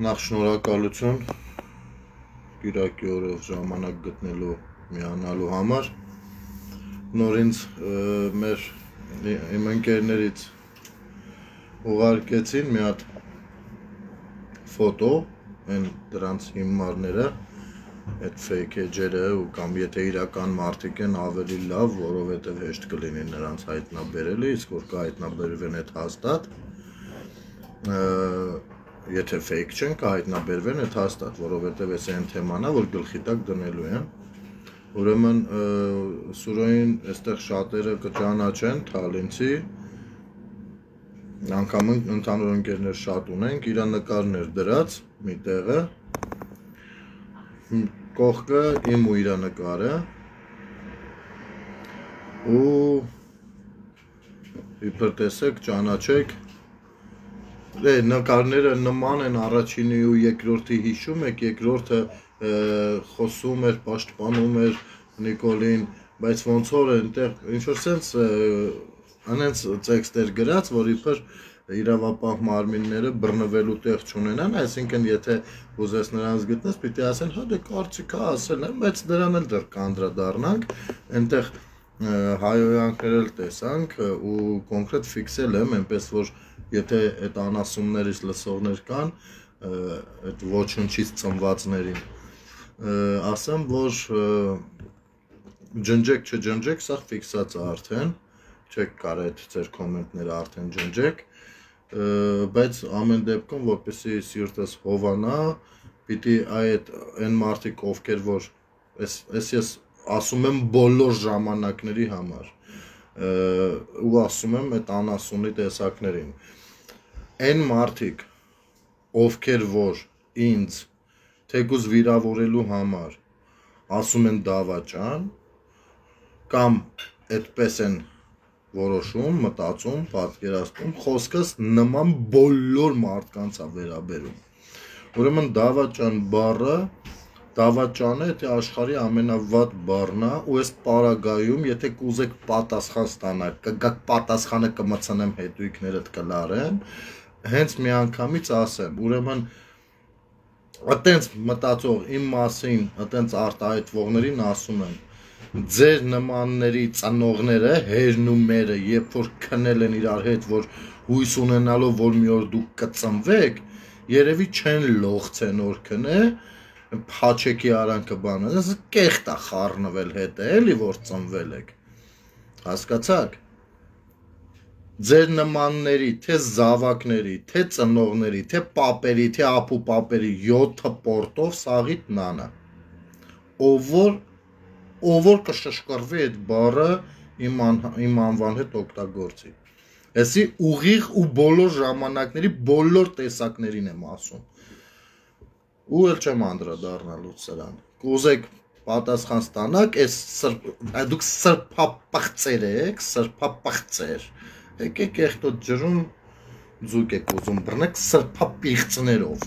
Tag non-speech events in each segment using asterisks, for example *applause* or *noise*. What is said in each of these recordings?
Նախ շնորհակալություն Կիրակի օրով ժամանակ գտնելու միանալու համար։ Նոր ինձ մեր իմ ընկերներից ուղարկեցին մի հատ ֆոտո, այն դրանց հիմարները, այդ fake edge-երը ու կամ եթե իրական մարդիկ են ավելի լավ, որովհետև հեշտ կլինի նրանց հայտնաբերելը, իսկ որ կհայտնաբերվեն այդ հաստատ եթե fake չեն կհայտնաբերվեն այդ հաստատ, որովհետև էս այն թեմանա, որ գլխի տակ դնելու են։ Ուրեմն Սուրոյին այստեղ շատերը կճանաչեն Թալինցի անգամ ընդհանուր ընկերներ շատ ունենք, իր նկարներ դրած մի տեղը կողքը իմ ու իր նկարը ու իբր տեսեք, ճանաչեք Դե նկարները նման են առաջինի ու երկրորդի հիշում եք, երկրորդը խոսում էր, պաշտպանում էր Նիկոլին, բայց ոնց որ այնտեղ ինչ որ sense անենց տեքստեր գրած, որ իբր իրավապահ մարմինները բռնվելու տեղ չունենան, այսինքն եթե ուզես նրանց գտնես, պիտի ասեն, հա դե կարծիքա ասել եմ, բայց դրան էլ դեռ կանդրադառնանք, այնտեղ հայոյանքներ էլ տեսանք ու կոնկրետ ֆիքսել եմ, այնպես որ եթե այդ անասուններից լսողներ կան, այդ ոչնչից ծնվածներին, ասեմ, որ ջնջեք չջնջեք, սա ֆիքսած է արդեն, չեք կարող այդ ձեր կոմենտները արդեն ջնջեք, բայց ամեն դեպքում որպեսի սիրտս հովանա, պիտի այդ այն մարդիկ ովքեր որ այս այս ես ասում եմ բոլոր ժամանակների համար ու ասում եմ այդ անասունի տեսակներին այն մարդիկ, ովքեր որ ինձ թեկուզ վիրավորելու համար ասում են դավաճան կամ այդպես են որոշում, մտածում, պատկերացնում, խոսքս նման բոլոր մարդկանց է վերաբերում։ Ուրեմն դավաճան բառը դավաճանը եթե աշխարհի ամենավատ բառն է ու այս պարագայում եթե կուզեք պատասխան ստանալ, կգաք պատասխանը կմցնեմ հետույքներդ կլարեն, հենց միանգամից ասեմ, ուրեմն այտենց մտածող իմ մասին, այտենց արտահայտվողներին ասում եմ ձեր նմանների ծնողները, հերն ու մերը, երբ որ քնել են իրար հետ, որ հույս ունենալով, որ մի օր դուք կծնվեք, երևի չեն լողցեն որ քնե, փաչեկի արանքը բանը, դες կեղտ է խառնվել հետը, էլի որ ծնվել եք։ Հասկացաք ձեր նմանների, թե զավակների, թե ծնողների, թե պապերի, թե ապու պապերի 7 պորտով սաղիտ նանը։ Ով որ ով որ կշշկրվի այդ բառը իմ իմ անվան հետ օգտագործի։ Էսի ուղիղ ու բոլոր ժամանակների բոլոր տեսակներին եմ ասում։ Ու էլ չեմ անդրադառնալու սրան։ Կուզեք պատասխան ստանաք, այս դուք սրփապղծեր եք, սրփապղծեր եկեք եղտոտ ջրում ձուկ եք ուզում բռնեք սրբապիղծներով։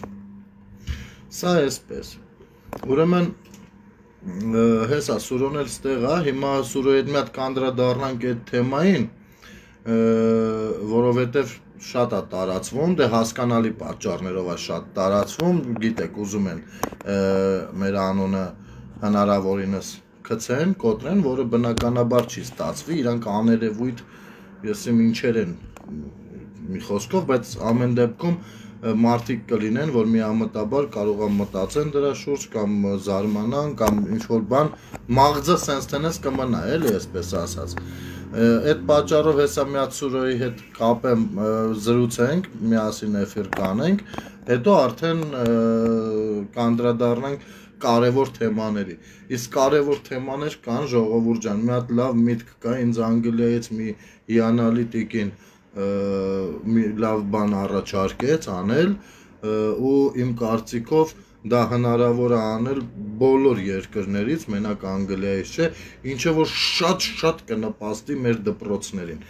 Սա էսպես։ Ուրեմն հեսա Սուրոն էլ ստեղ է, հիմա Սուրոյի հետ մի հատ կանդրադառնանք այդ թեմային, որովհետև շատ է տարածվում, դե հասկանալի պատճառներով է շատ տարածվում, գիտեք, ուզում են մեր անունը հնարավորինս գցեն, կոտրեն, որը բնականաբար չի ստացվի, իրանք աներևույթ ես իմ ինչեր են մի խոսքով, բայց ամեն դեպքում մարդիկ կլինեն, որ միամտաբար կարող են մտածեն դրա շուրջ կամ զարմանան կամ ինչ որ բան մաղձը sense տենես կմնա, էլի այսպես ասած։ Այդ պատճառով հեսա միացուրոյի հետ կապեմ զրուցենք, միասին էֆիր կանենք, հետո արդեն կանդրադառնանք կարևոր թեմաների։ Իսկ կարևոր թեմաներ կան ժողովուրդ ջան։ Մի հատ լավ միտք կա ինձ Անգլիայից մի հիանալի տիկին մի լավ բան առաջարկեց անել ու իմ կարծիքով դա հնարավոր է անել բոլոր երկրներից, մենակ Անգլիայից չէ, ինչը որ շատ-շատ կնպաստի մեր դպրոցներին։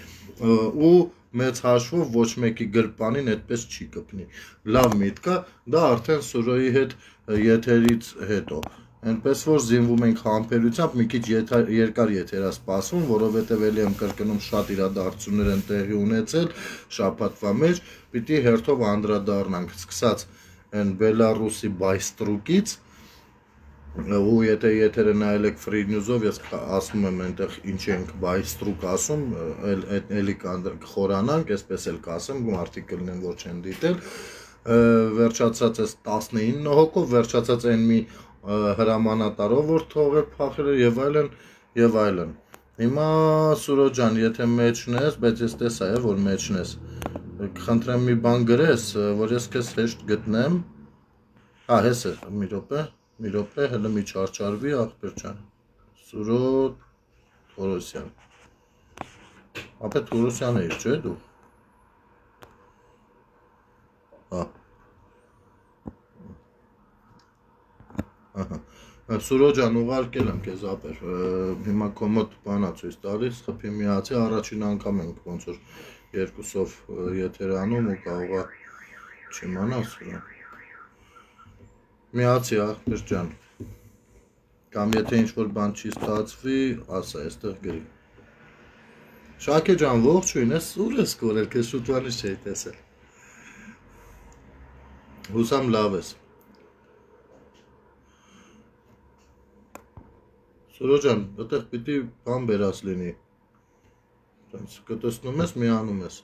ու մեծ հաշվով ոչ մեկի գրպանին այդպես չի կպնի։ Լավ միտք է, դա արդեն Սուրոյի հետ եթերից հետո։ Այնպես որ զինվում ենք համբերությամբ, մի քիչ երկար եթերա սպասում, որովհետև ելի եմ կրկնում շատ իրադարձություններ են տեղի ունեցել շաբաթվա մեջ, պիտի հերթով անդրադառնանք, սկսած այն Բելարուսի բայստրուկից ու եթե եթերը նայել եք Free News-ով, ես ասում եմ այնտեղ ինչ ենք բայստրուկ ասում, էլ էլի կխորանանք, այսպես էլ կասեմ, մարդիկ կլինեն որ չեն դիտել, վերջացած էս 19 հոգով, վերջացած այն մի հրամանատարով, որ թողել փախել եւ այլն եւ այլն։ Հիմա Սուրո ջան, եթե մեջն ես, բայց ես տեսա է որ մեջն ես։ Խնդրեմ մի բան գրես, որ ես քեզ հեշտ գտնեմ։ Հա, հես է, մի րոպե, մի րոպե, հələ մի չարչարվի ախպեր ջան։ Սուրո Թորոսյան։ Ապա Թորոսյանը ես, չէ՞ դու։ Հա։ Ահա։ Սուրո ջան, ուղարկել եմ քեզ ապեր։ Հիմա կոմոդ բանա ցույց տալիս, խփի միացի, առաջին անգամ ենք ոնց որ երկուսով եթեր անում ու կարողա չիմանալ սուրը։ Միացի, ախպեր ջան։ Կամ եթե ինչ որ բան չի ստացվի, ասա, այստեղ գրի։ Շակե ջան, ողջույն, ես ուր ես կորել, քեզ շուտվանից չէի տեսել։ Հուսամ լավ ես։ Սուրո ջան, այդտեղ պիտի բան բերած լինի։ Տենց կտեսնում ես, միանում ես։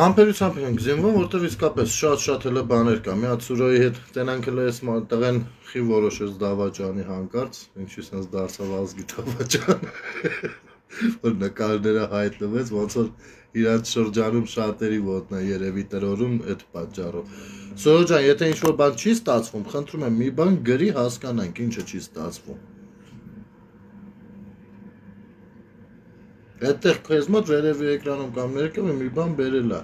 Համբերությամբ ենք զինվում, որտեվ իսկապես շատ-շատ հələ բաներ կա։ Մի հատ Սուրոյի հետ տենանք հələ ես տղեն խի որոշեց Դավաճանի հանկարծ, ինչի sense դարձավ ազգի Դավաճան։ Որ նկարները հայտնվեց, ոնց որ իրանց շրջանում շատերի ոտնա երևի տրորում այդ պատճառով։ Սորո ջան, եթե ինչ-որ բան չի ստացվում, խնդրում եմ մի բան գրի հասկանանք, ինչը չի ստացվում։ Այդտեղ քեզ մոտ վերևի էկրանում կամ ներքևը մի բան բերել է։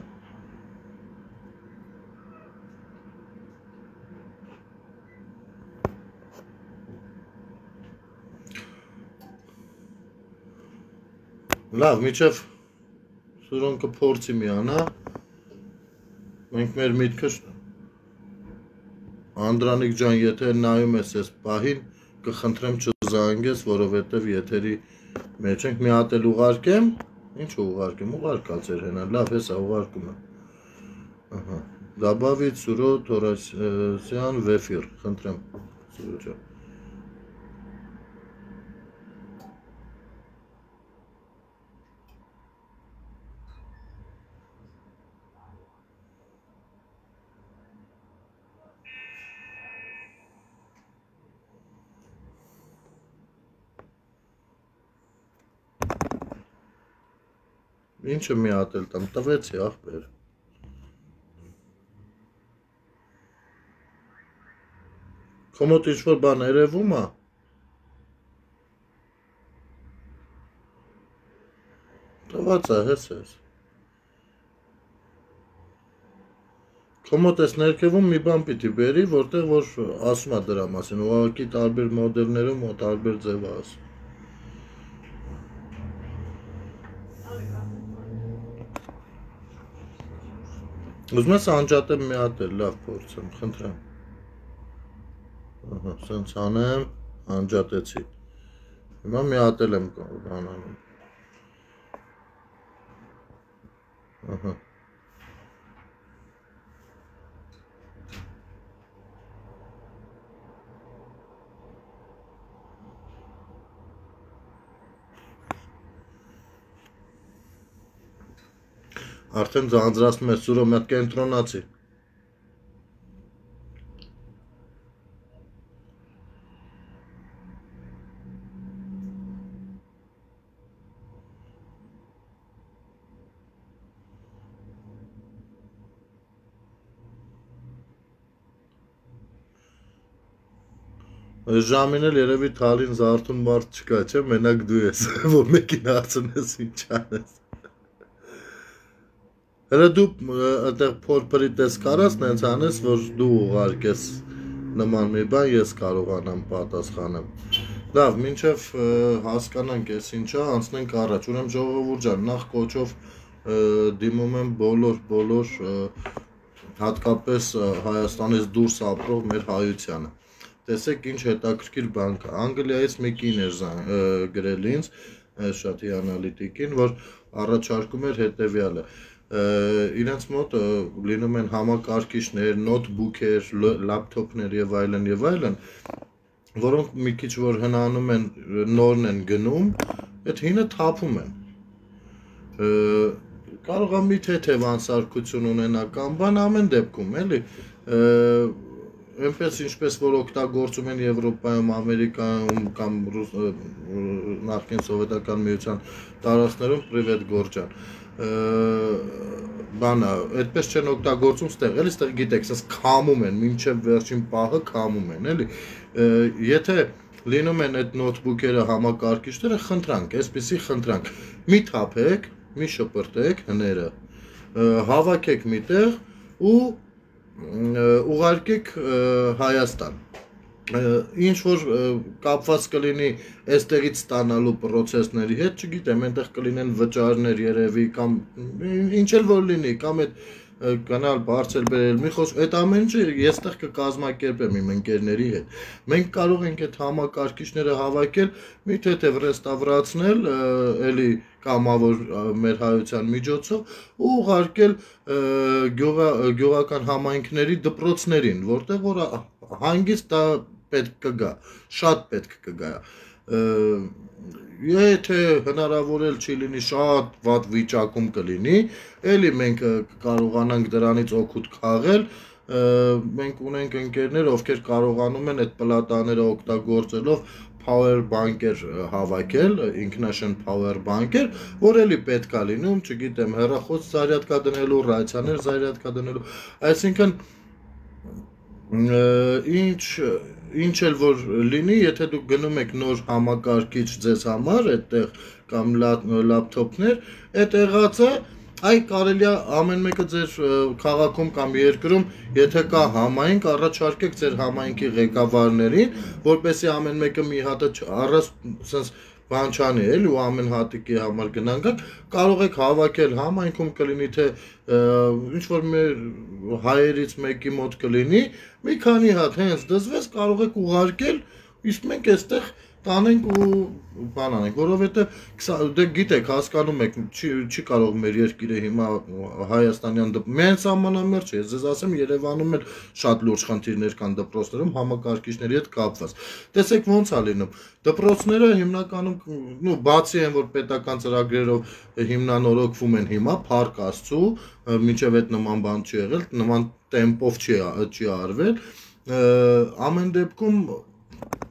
Լավ, միջև սուրոն կփորձի միանա։ Մենք մեր միտքը Անդրանիկ ջան, եթե նայում ես այս պահին, կխնդրեմ չզանգես, որովհետև եթերի մեջ ենք մի հատ էլ ուղարկեմ, ինչ ուղարկեմ, ուղարկած էր հենա, լավ հեսա ուղարկում եմ։ Դաբավիտ Սուրո Թորասյան վեֆիր, խնդրեմ, Սուրո ջան։ Ինչը մի հատ էլ տամ, տվեցի ախպեր։ Կոմոտ ինչ-որ բան երևում է։ Տված է, հես ես։ Կոմոտ ես ներքևում մի բան պիտի բերի, որտեղ որ ասում է դրա մասին, ուղղակի տարբեր մոդելներում ու տարբեր ձև ասում։ Ուզում ես անջատեմ մի հատ էլ, լավ փորձեմ, խնդրեմ։ Ահա, սենց անեմ, անջատեցի։ Հիմա մի հատ էլ եմ անում։ Ահա։ Արդեն ձանձրացնում է սուրո մետ կենտրոնացի։ Այս ժամին էլ երևի Թալին զարթուն մարդ չկա, չէ՞, մենակ դու ես, *laughs* որ մեկին հարցնես ինչ անես։ Հələ դու այդտեղ փորփրի տես կարաս նենց անես, որ դու ուղարկես նման մի բան, ես կարողանամ պատասխանեմ։ Լավ, մինչև հասկանանք ես ինչա, անցնենք առաջ։ Ուրեմն ժողովուրդ ջան, նախ կոչով դիմում եմ բոլոր բոլոր հատկապես Հայաստանից դուրս ապրող մեր հայությանը։ Տեսեք ինչ հետաքրքիր բան կա։ Անգլիայից մի կին էր գրել ինձ, այս շատի անալիտիկին, որ առաջարկում էր հետեւյալը իրենց մոտ լինում են համակարգիչներ, նոթբուքեր, լապտոպներ եւ այլն եւ այլն, որոնք մի քիչ որ հնանում են նորն են գնում, այդ հինը թափում են կարող է մի թեթև անսարքություն ունենա կամ բան ամեն դեպքում, էլի այնպես ինչպես որ օգտագործում են Եվրոպայում, Ամերիկայում կամ նախկին սովետական միության տարածքներում պրիվետ Գորջան բանը այդպես չեն օգտագործում ստեղ էլի ստեղ գիտեք ասես քամում են մինչև վերջին պահը քամում են էլի եթե լինում են այդ նոթբուքերը համակարգիչները խնդրանք այսպեսի խնդրանք մի թափեք մի շպրտեք հները, հավաքեք միտեղ ու ուղարկեք Հայաստան ինչ որ կապված կլինի այստեղից ստանալու process-ների հետ, չգիտեմ, այնտեղ կլինեն վճարներ երևի կամ ինչ էլ որ լինի, կամ այդ գնալ բարձր բերել մի խոսք այդ ամեն ինչը ես տեղ կկազմակերպեմ իմ ընկերների հետ մենք կարող ենք այդ համակարգիչները հավաքել մի թեթև ռեստավրացնել էլի կամավոր մեր հայության միջոցով ու ուղարկել գյուղա գյուղական համայնքների դպրոցներին որտեղ որ հանգիստ պետք կգա շատ պետք կգա եթե հնարավոր էլ չի լինի շատ վատ վիճակում կլինի, ելի մենք կարողանանք դրանից օգուտ քաղել, մենք ունենք ընկերներ, ովքեր կարողանում են այդ պլատաները օգտագործելով power bank-էր հավաքել, ինքնաշեն power bank-էր, որ էլի պետքա լինում, չգիտեմ, հեռախոս զարյատկա դնելու, ռացիաներ զարյատկա դնելու, այսինքն ինչ ինչ էլ որ լինի, եթե դուք գնում եք նոր համակարգիչ ձեզ համար, այդտեղ կամ լապտոպներ, այդ եղածը այ կարելի է ամեն մեկը ձեր քաղաքում կամ երկրում, եթե կա համայնք, առաջարկեք ձեր համայնքի ղեկավարներին, որպեսզի ամեն մեկը մի հատը առած sense բան չանի էլ ու ամեն հատիկի համար գնանք, կարող եք հավաքել համայնքում կլինի թե ինչ որ մեր հայերից մեկի մոտ կլինի, մի քանի հատ հենց դզվես կարող եք ուղարկել, իսկ մենք այստեղ տանենք ու բան անենք, որովհետեւ դե գիտեք, հասկանում եք, չի չի կարող մեր երկիրը հիմա Հայաստանյան միայն սահմանամերձ չէ, ես ձեզ ասեմ Երևանում էլ շատ լուրջ խնդիրներ կան դպրոցներում համակարգիչների հետ կապված։ Տեսեք ոնց է լինում։ Դպրոցները հիմնականում, նու բացի են որ պետական ծրագրերով հիմնանորոգվում են հիմա, Փառք Աստծո, մինչև այդ նման բան չի եղել, նման տեմպով չի չի արվել ամեն դեպքում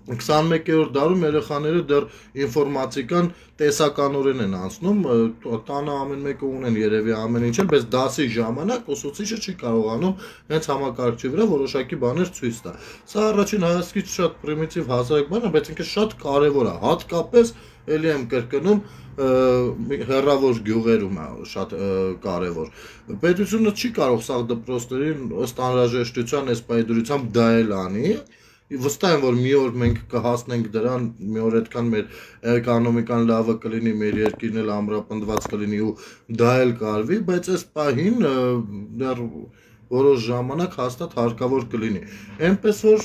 21-րդ դարում երեխաները դեռ ինֆորմատիկան տեսականորեն են անցնում, տանը ամեն մեկը ունեն երևի ամեն ինչ բայց դասի ժամանակ ուսուցիչը չի կարողանում հենց համակարգչի վրա որոշակի բաներ ցույց տա։ Սա առաջին հայացքից շատ պրիմիտիվ հասարակ բան է, բայց ինքը շատ կարևոր է, հատկապես ելի եմ կրկնում հերավոր գյուղերում է շատ կարևոր։ Պետությունը չի կարող սաղ դպրոցներին ըստ անհրաժեշտության այս պայդրությամբ դա էլ անի, վստահ եմ որ մի օր մենք կհասնենք դրան մի օր այդքան մեր էկոնոմիկան լավը կլինի մեր երկիրն էլ ամրապնդված կլինի ու դա էլ կարվի բայց այս պահին դեռ որոշ ժամանակ հաստատ հարկավոր կլինի։ Էնպես որ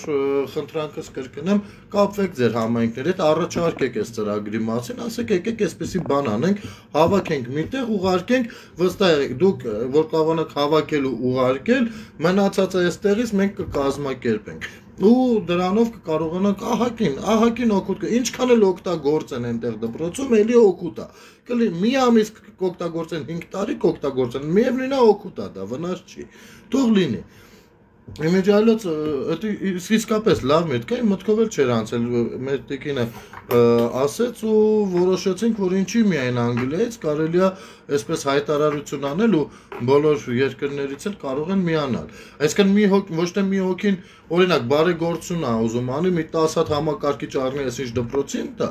խնդրանքս կրկնեմ, կապվեք ձեր համայնքների հետ, առաջարկեք այս ծրագրի մասին, ասեք եկեք այսպեսի բան անենք, հավաքենք միտեղ, ուղարկենք, վստահ եք, դուք որ կարողանաք հավաքել ու ուղարկել, մնացածը այստեղից մենք կկազմակերպենք ու դրանով կկարողանանք ահակին, ահակին օգուտ կա։ Ինչքան էլ օգտագործեն այնտեղ դպրոցում, էլի օգուտ է։ Կլի մի ամիս կօգտագործեն 5 տարի կօգտագործեն, միևնույնն է օգուտ է դա, վնաս չի։ Թող լինի։ Իմիջիալոց դա իսկապես լավ միտք է, մտքով էլ չէր անցել մեր տիկինը ասեց ու որոշեցինք, որ ինչի միայն Անգլիայից կարելի է այսպես հայտարարություն անել ու բոլոր երկրներից էլ կարող են միանալ։ Այսինքն մի հոգ ոչ թե մի հոգին օրինակ բարեգործություն է ուզում անի, մի 10 հատ համակարգիչ առնի այսինչ դպրոցին դա,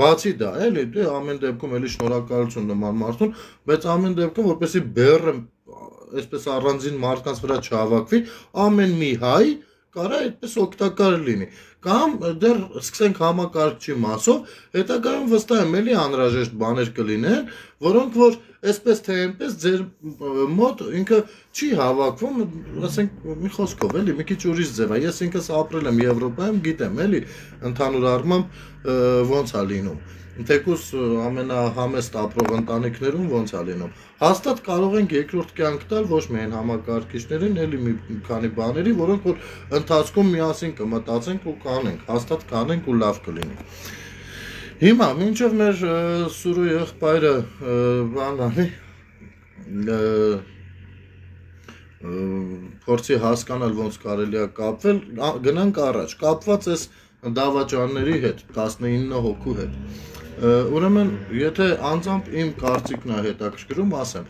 բացի դա, էլի դե ամեն դեպքում էլի շնորհակալություն նման մարդուն, բայց ամեն դեպքում որպեսի բերը այսպես առանձին մարդկանց վրա չհավաքվի, ամեն մի հայ կարա այդպես օգտակար լինի կամ դեռ սկսենք համակարգչի մասով հետագայում վստահ եմ էլի անհրաժեշտ բաներ կլինեն որոնք որ այսպես թե այնպես ձեր մոտ ինքը չի հավաքվում ասենք մի խոսքով էլի մի քիչ ուրիշ ձև է ես ինքս ապրել եմ Եվրոպայում գիտեմ էլի ընդհանուր առմամբ ոնց է լինում թեկուս ամենահամեստ ապրող ընտանիքներում ոնց է լինում։ Հաստատ կարող ենք երկրորդ կյանք տալ ոչ միայն համակարգիչներին, ելի մի քանի բաների, որոնք որ ընթացքում միասին կմտածենք ու կանենք, հաստատ կանենք ու լավ կլինի։ Հիմա մինչև մեր սուրու եղբայրը բան անի փորձի հասկանալ ոնց կարելի է կապվել, գնանք առաջ։ Կապված էս դավաճանների հետ, 19 հոգու հետ։ Ուրեմն, եթե անձամբ իմ կարծիքն է հետաքրքրում, ասեմ,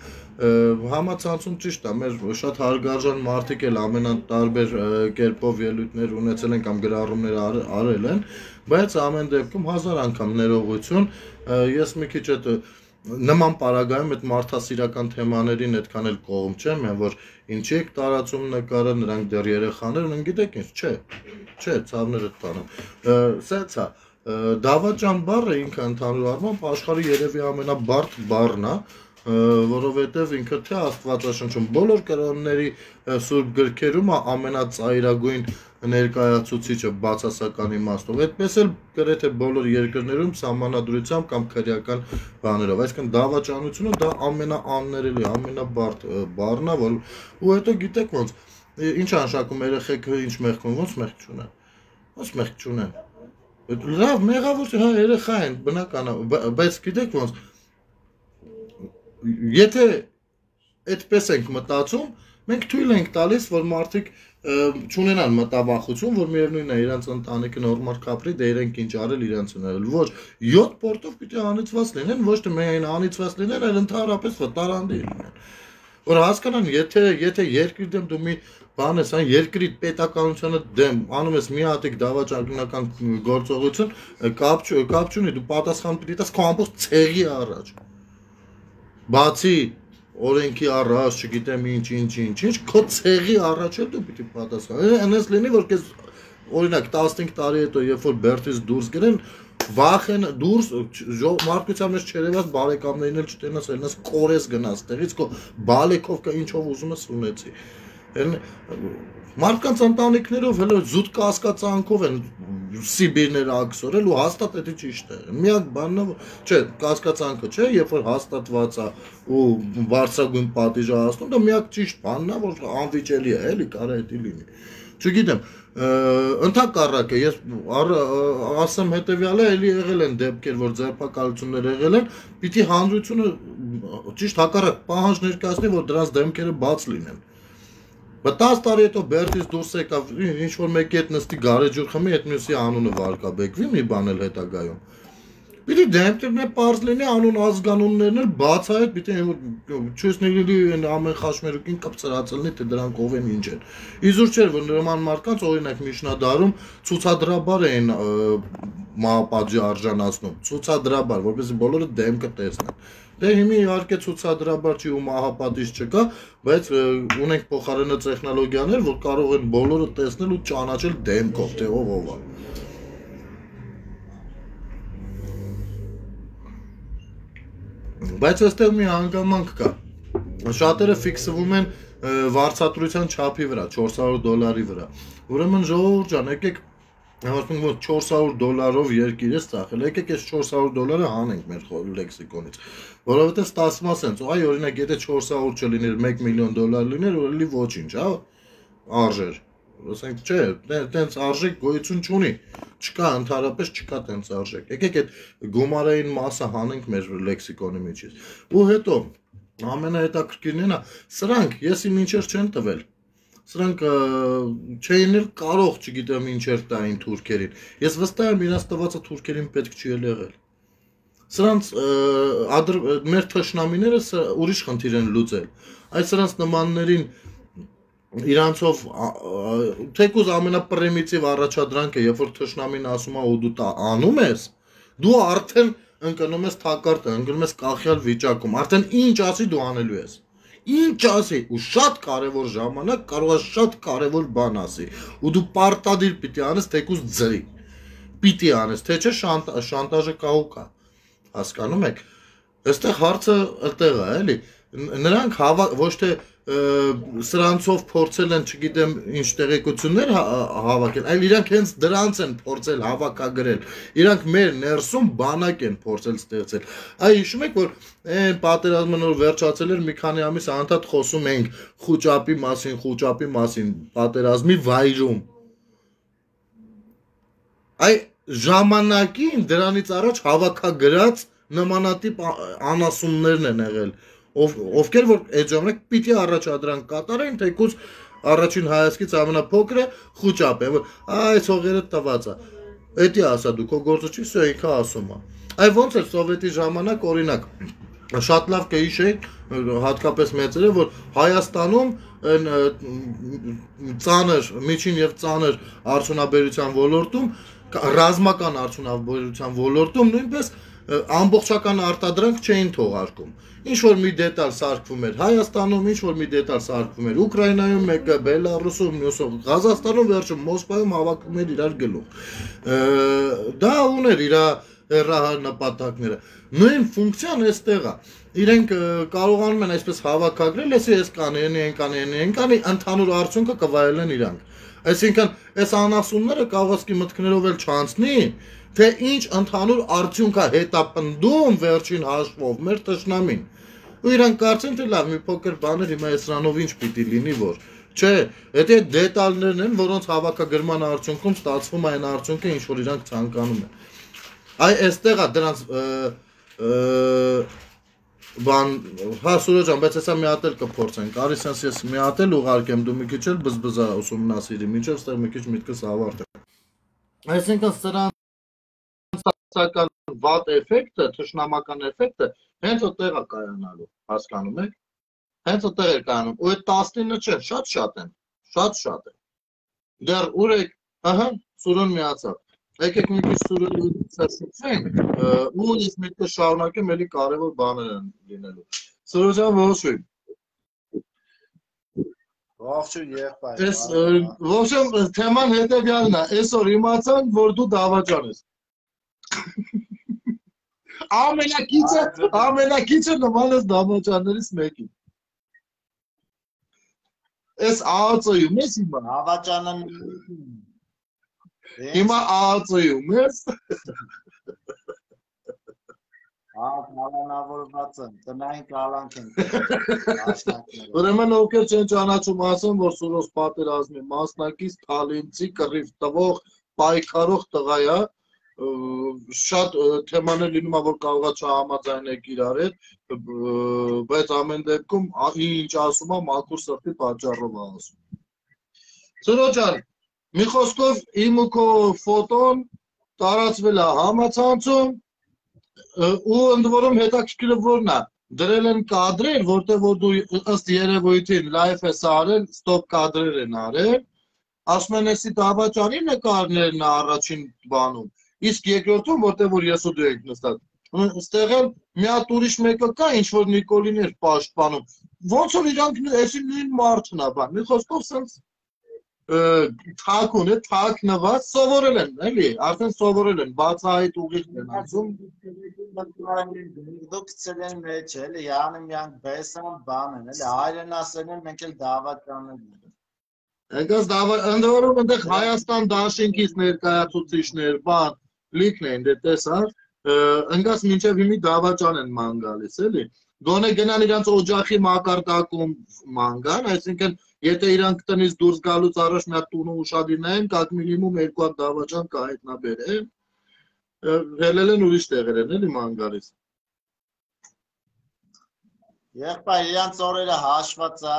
համացանցում ճիշտ է, մեր շատ հարգարժան մարդիկ էլ ամենատարբեր կերպով ելույթներ ունեցել են կամ գրառումներ արել են, բայց ամեն դեպքում հազար անգամ ներողություն, ես մի քիչ այդ նման պարագայում այդ մարդասիրական թեմաներին այդքան էլ կողմ չեմ, այն որ ինչի եք տարածում նկարը, նրանք դեռ երեխաներ են, գիտեք ինչ, չէ։ Չէ, ցավները տանում։ Սենց է, դավաճան բառը ինքը ընդհանուր առմամբ աշխարհի երևի ամենաբարդ բառն է, որովհետև ինքը թե Աստվածաշնչում բոլոր կրոնների սուրբ գրքերում է ամենածայրագույն ներկայացուցիչը բացասական իմաստով։ Այդպես էլ գրեթե բոլոր երկրներում սահմանադրությամբ կամ քրեական բաներով։ Այսինքն դավաճանությունը դա ամենաաններելի, ամենաբարդ բառն է, որ ու հետո գիտեք ոնց ինչ անշակում երեխեքը ինչ մեղքում, ոնց մեղք չունեն։ Ոնց մեղք չունեն։ Լավ, մեղավոր հա երեխա են, բնական է, բայց գիտեք ոնց եթե այդպես ենք մտածում, մենք թույլ ենք տալիս, որ մարդիկ չունենան մտավախություն, որ միևնույնն է իրանց ընտանիքը նորմալ կապրի, դե իրենք ինչ արել իրանց ունել։ Ոչ 7 պորտով պիտի անիծված լինեն, ոչ թե միայն անիծված լինեն, այլ ընդհանրապես վտարանդի լինեն։ Որ հասկանան, եթե եթե երկրի դեմ դու մի բան ես, այն երկրի պետականությունը դեմ անում ես մի հատիկ դավաճանական գործողություն, կապ կապ չունի, դու պատասխան պիտի տաս քո ամբողջ ցեղի առաջ բացի օրենքի առաջ, չգիտեմ ինչ, ինչ, ինչ, ինչ, քո ցեղի առաջ էլ դու պիտի պատասխան։ Այնպես լինի, որ քեզ օրինակ 15 տարի հետո, երբ որ Բերթից դուրս գնեն, վախեն դուրս մարդկության մեջ չերևաց բարեկամներին էլ չտենաս, այնպես կորես գնաց տեղից, քո բալեկով կա ինչով ուզում ես ունեցի։ Մարդկանց ընտանիքներով հələ զուտ կասկածանքով են Սիբիրներ ակսորել ու հաստատ դա ճիշտ է։ Միակ բանն է, չէ, կասկածանքը չէ, երբ որ հաստատված է ու բարձրագույն պատիժ է հասնում, դա միակ ճիշտ բանն է, որ անվիճելի է, էլի կարա դա լինի։ Չգիտեմ, ընդհակառակը ես ասեմ հետեւյալը էլի եղել են դեպքեր որ ձերբակալություններ եղել են պիտի հանրությունը ճիշտ հակառակ պահանջ ներկայացնի որ դրանց դեմքերը բաց լինեն 10 տարի հետո Բերտից դուրս եկավ, ինչ որ մեկի հետ նստի գարեջուր խմի, այդ մյուսի անունը վարկաբեկվի մի բան էլ հետագայում։ Պիտի դեմքերն է པարզ լինի անուն ազգանուններն էլ բացահայտ, պիտի չուսնելի են ամեն խաշմերուկին կպցրացելնի թե դրանք ով են ինչ են։ Իզուր չէր որ նման մարդկանց օրինակ Միշնադարում ցուցադրաբար էին մահապատժի արժանացնում, ցուցադրաբար, որովհետեւ բոլորը դեմքը տեսնեն։ Դե հիմա իհարկե ցուցադրաբար չի ու մահապատիժ չկա, բայց ունենք փոխարենը տեխնոլոգիաներ, որ կարող են բոլորը տեսնել ու ճանաչել դեմքով, թե ով ով է։ Բայց այստեղ մի հանգամանք կա։ Շատերը ֆիքսվում են վարձատրության չափի վրա, 400 դոլարի վրա։ Ուրեմն ժողովուրդ ջան, եկեք Ասում եմ 400 դոլարով երկիր ես ծախել։ Եկեք այս 400 դոլարը հանենք մեր լեքսիկոնից։ Որովհետև ստացվում է սենց, այ օրինակ եթե 400 չլիներ 1 միլիոն դոլար լիներ, ուրելի ոչինչ, հա, արժեր։ Ասենք չէ, տենց արժեք գոյություն չունի։ Չկա, ընդհանրապես չկա տենց արժեք։ Եկեք այդ գումարային մասը հանենք մեր լեքսիկոնի միջից։ Ու հետո ամենահետաքրքիրն է, սրանք եսի մինչեր չեն տվել սրանք չէին էլ կարող, չգիտեմ, ինչեր տային թուրքերին։ Ես վստահ եմ, իրաց տվածը թուրքերին պետք չի եղել։ Սրանց ադրբ մեր թշնամիները ուրիշ խնդիր են լուծել։ Այս սրանց նմաններին իրանցով թեկուզ ամենապրիմիտիվ առաջադրանքը, երբ որ թշնամին ասում է ու դու տա անում ես, դու արդեն ընկնում ես թակարդը, ընկնում ես կախյալ վիճակում, արդեն ինչ ասի դու անելու ես ինչ ասի ու շատ կարևոր ժամանակ կարող է շատ կարևոր բան ասի ու դու պարտադիր պիտի անես թեկուզ ձրի պիտի անես թե չէ շանտաժը կա ու կա հասկանում եք այստեղ հարցը այդտեղ է էլի նրանք ոչ թե սրանցով փորձել են, չգիտեմ, ինչ տեղեկություններ հավաքել, այլ իրանք հենց դրանց են փորձել հավաքագրել։ Իրանք մեր ներսում բանակ են փորձել ստեղծել։ Այ հիշում եք, որ այն պատերազմը նոր վերջացել էր մի քանի ամիս անդադ խոսում ենք խոճապի մասին, խոճապի մասին, պատերազմի վայրում։ Այ ժամանակին դրանից առաջ հավաքագրած նմանատիպ անասուններն են եղել ով ովքեր որ այդ ժամանակ պիտի առաջադրանք կատարեն, թեկուզ առաջին հայացքից ամենափոքրը խոճապ է, որ այ ցողերը տված է։ Էդի ասա դու քո գործը չի, սա ինքը ասում է։ Այ ոնց էր սովետի ժամանակ օրինակ շատ լավ կհիշեք հատկապես մեծերը որ Հայաստանում այն ծանր միջին եւ ծանր արդյունաբերության ոլորտում ռազմական արդյունաբերության ոլորտում նույնպես ամբողջական արտադրանք չէին թողարկում ինչ որ մի դետալ սարքվում էր Հայաստանում, ինչ որ մի դետալ սարքվում էր Ուկրաինայում, մեկը Բելարուսում, մյուսում Ղազախստանում, վերջում Մոսկվայում հավաքում էր իրար գլուխ։ Դա ուներ իր հերահար նպատակները։ Նույն ֆունկցիան էստեղ է։ Իրենք կարողանում են այսպես հավաքագրել, էսի էս կան, ենի են կան, ենի են կան, ընդհանուր արդյունքը կվայելեն իրանք։ Այսինքն, այս անասունները կաղոսկի մտքներով էլ չանցնի, թե ինչ ընդհանուր արդյունք է հետապնդում վերջին հաշվով մեր տշնամին ու իրանք կարծեն թե լավ մի փոքր բաներ հիմա էսրանով ինչ պիտի լինի որ չէ եթե դետալներն են որոնց հավաքագրման արդյունքում ստացվում է այն արդյունքը ինչ որ իրանք ցանկանում են այ այստեղ է դրանց բան հա Սուրո ջան բայց հեսա մի հատ էլ կփորձենք արի sense ես մի հատ էլ ուղարկեմ դու մի քիչ էլ բզբզա ուսումնասիրի միջով ստեղ մի քիչ միտքս ավարտը այսինքն սրանց սական վատ էֆեկտը, թշնամական էֆեկտը հենց այդտեղ է կայանալու, հասկանում եք։ Հենց այդտեղ է կայանում։ Ու այդ 19-ը չէ, շատ-շատ են, շատ-շատ են։ Դեռ ուր եք, ահա, Սուրոն միացավ։ Եկեք մի քիչ Սուրոնի ծածկենք, ու ես միտքը շարունակեմ, ելի կարևոր բաներ են լինելու։ Սուրոջան ողջույն։ Ողջույն եղբայր։ Էս ողջույն թեման հետեւյալն է։ Այսօր իմացանք, որ դու դավաճան ես ամենակիցը ամենակիցը նման է դամաճաններից մեկին Էս ԱԱՑ-ում ես հիմա հավաճանը Հիմա ԱԱՑ-ում ես Հա, կալանավորված են, տնային կալանք են։ *laughs* Ուրեմն ովքեր չեն ճանաչում ասեմ, որ Սուրոս պատերազմի մասնակից Թալինցի կռիվ տվող պայքարող տղա է, շատ թեմաներ լինում է որ կարողա չհամաձայնեք իրար հետ, բայց ամեն դեպքում ինչ ասում է մաքուր սրտի պատճառով ասում։ Ծրո ջան, մի խոսքով իմ ու քո ֆոտոն տարածվել է համացանցում ու ընդ որում հետաքրքիրը որն է դրել են կադրեր, որտեղ որ դու ըստ երևույթին լայվ ես արել, ստոպ կադրեր են արել, ասում են էսի դավաճանի նկարներն առաջին բանում Իսկ երկրորդում, որտեղ որ ես ու դու ենք նստած, ըստեղ էլ մի հատ ուրիշ մեկը կա, ինչ որ Նիկոլին էր պաշտպանում։ Ոնց որ իրանք էսի նույն մարդն է, բան։ Մի խոսքով սենց թակուն է, թակնված սովորել են, էլի, արդեն սովորել են, բացահայտ ուղիղ են ասում։ Դուք ցելեն մեջ, էլի, յանը միան բեսան բան են, էլի, հայրեն ասեն են, մենք էլ դավաճանել ենք։ Այնքան դավա, ընդ որում այնտեղ Հայաստան դաշինքից ներկայացուցիչներ, բան, լիքն են դե տեսար ընկած մինչև հիմի դավաճան են ման գալիս էլի գոնե գնան իրանց օջախի մակարդակում ման գան այսինքն եթե իրանք տնից դուրս գալուց առաջ մի հատ տունը ուշադիրնային կակ մինիմում երկու հատ դավաճան կհայտնաբերեն հելել են ուրիշ տեղեր են էլի ման գալիս Եղբայր իրանց օրերը հաշված է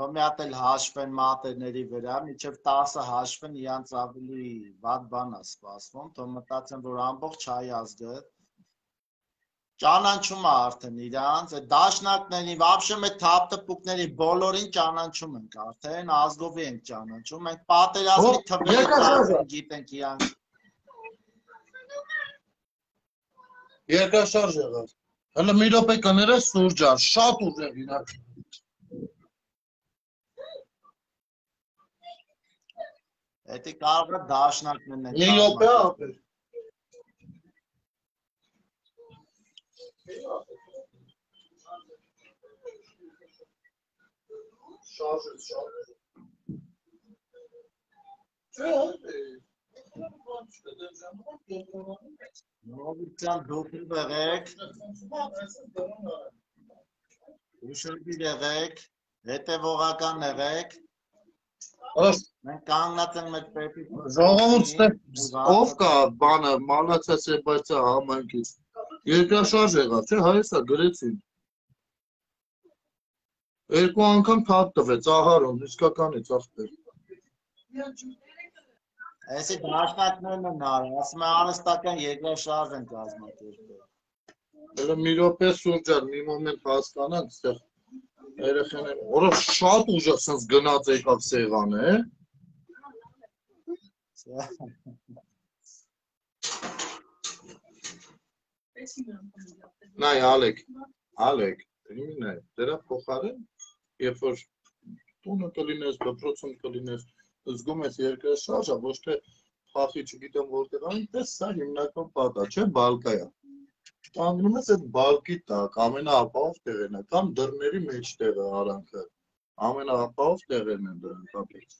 թող մի հատ էլ հաշվեն մատերների վրա, միջև 10-ը հաշվեն, իրանց ավելի վատ բան է սպասվում, թող մտածեն, որ ամբողջ հայ ազգը ճանաչում է արդեն իրանց, այդ դաշնակների, вообще մեր թափտպուկների բոլորին ճանաչում ենք արդեն, ազգովի ենք ճանաչում, մենք պատերազմի թվերը գիտենք իրանք։ Երկաշարժ եղավ։ Հələ մի րոպե կներես Սուրջան, շատ ուժեղ իրանք Էդի կարող է դաշնակն են։ Մի րոպե ապեր։ շարժես շարժես։ Չէ, Նորության դուք եղեք, ուշադիր եղեք, հետևողական եղեք։ ըստ Մենք կանգնած ենք մեր պետի։ ժողովուրդը ով կա բանը բայց համայնքից։ Երկրաշարժ եղավ, չէ, հայեսա գրեցին։ Երկու անգամ թափ տվեց ահարոն, իսկականից ախպեր։ Այսի դաշնակներն են արել, ասում է անստական երկրաշարժ են կազմակերպել։ Elə մի րոպե սուրջան, մի մոմենտ հասկանանք, այստեղ երեխաները, որը շատ ուժեղ sense գնաց եկավ սեղանը, է։ Նայ Ալեկ, Ալեկ, իննա, դրա փոխարեն, երբ որ տունը կլինես, դպրոցում կլինես, զգում ես երկրաշարժը, ոչ թե խախի չգիտեմ որտեղ այն, դες սա հիմնական պատա, չէ, բալկայա։ Կանգնում ես այդ բալկի տակ, ամենաապահով տեղերն է, կամ դռների մեջտեղը արանքը, ամենաապահով տեղերն են դրանք ապից։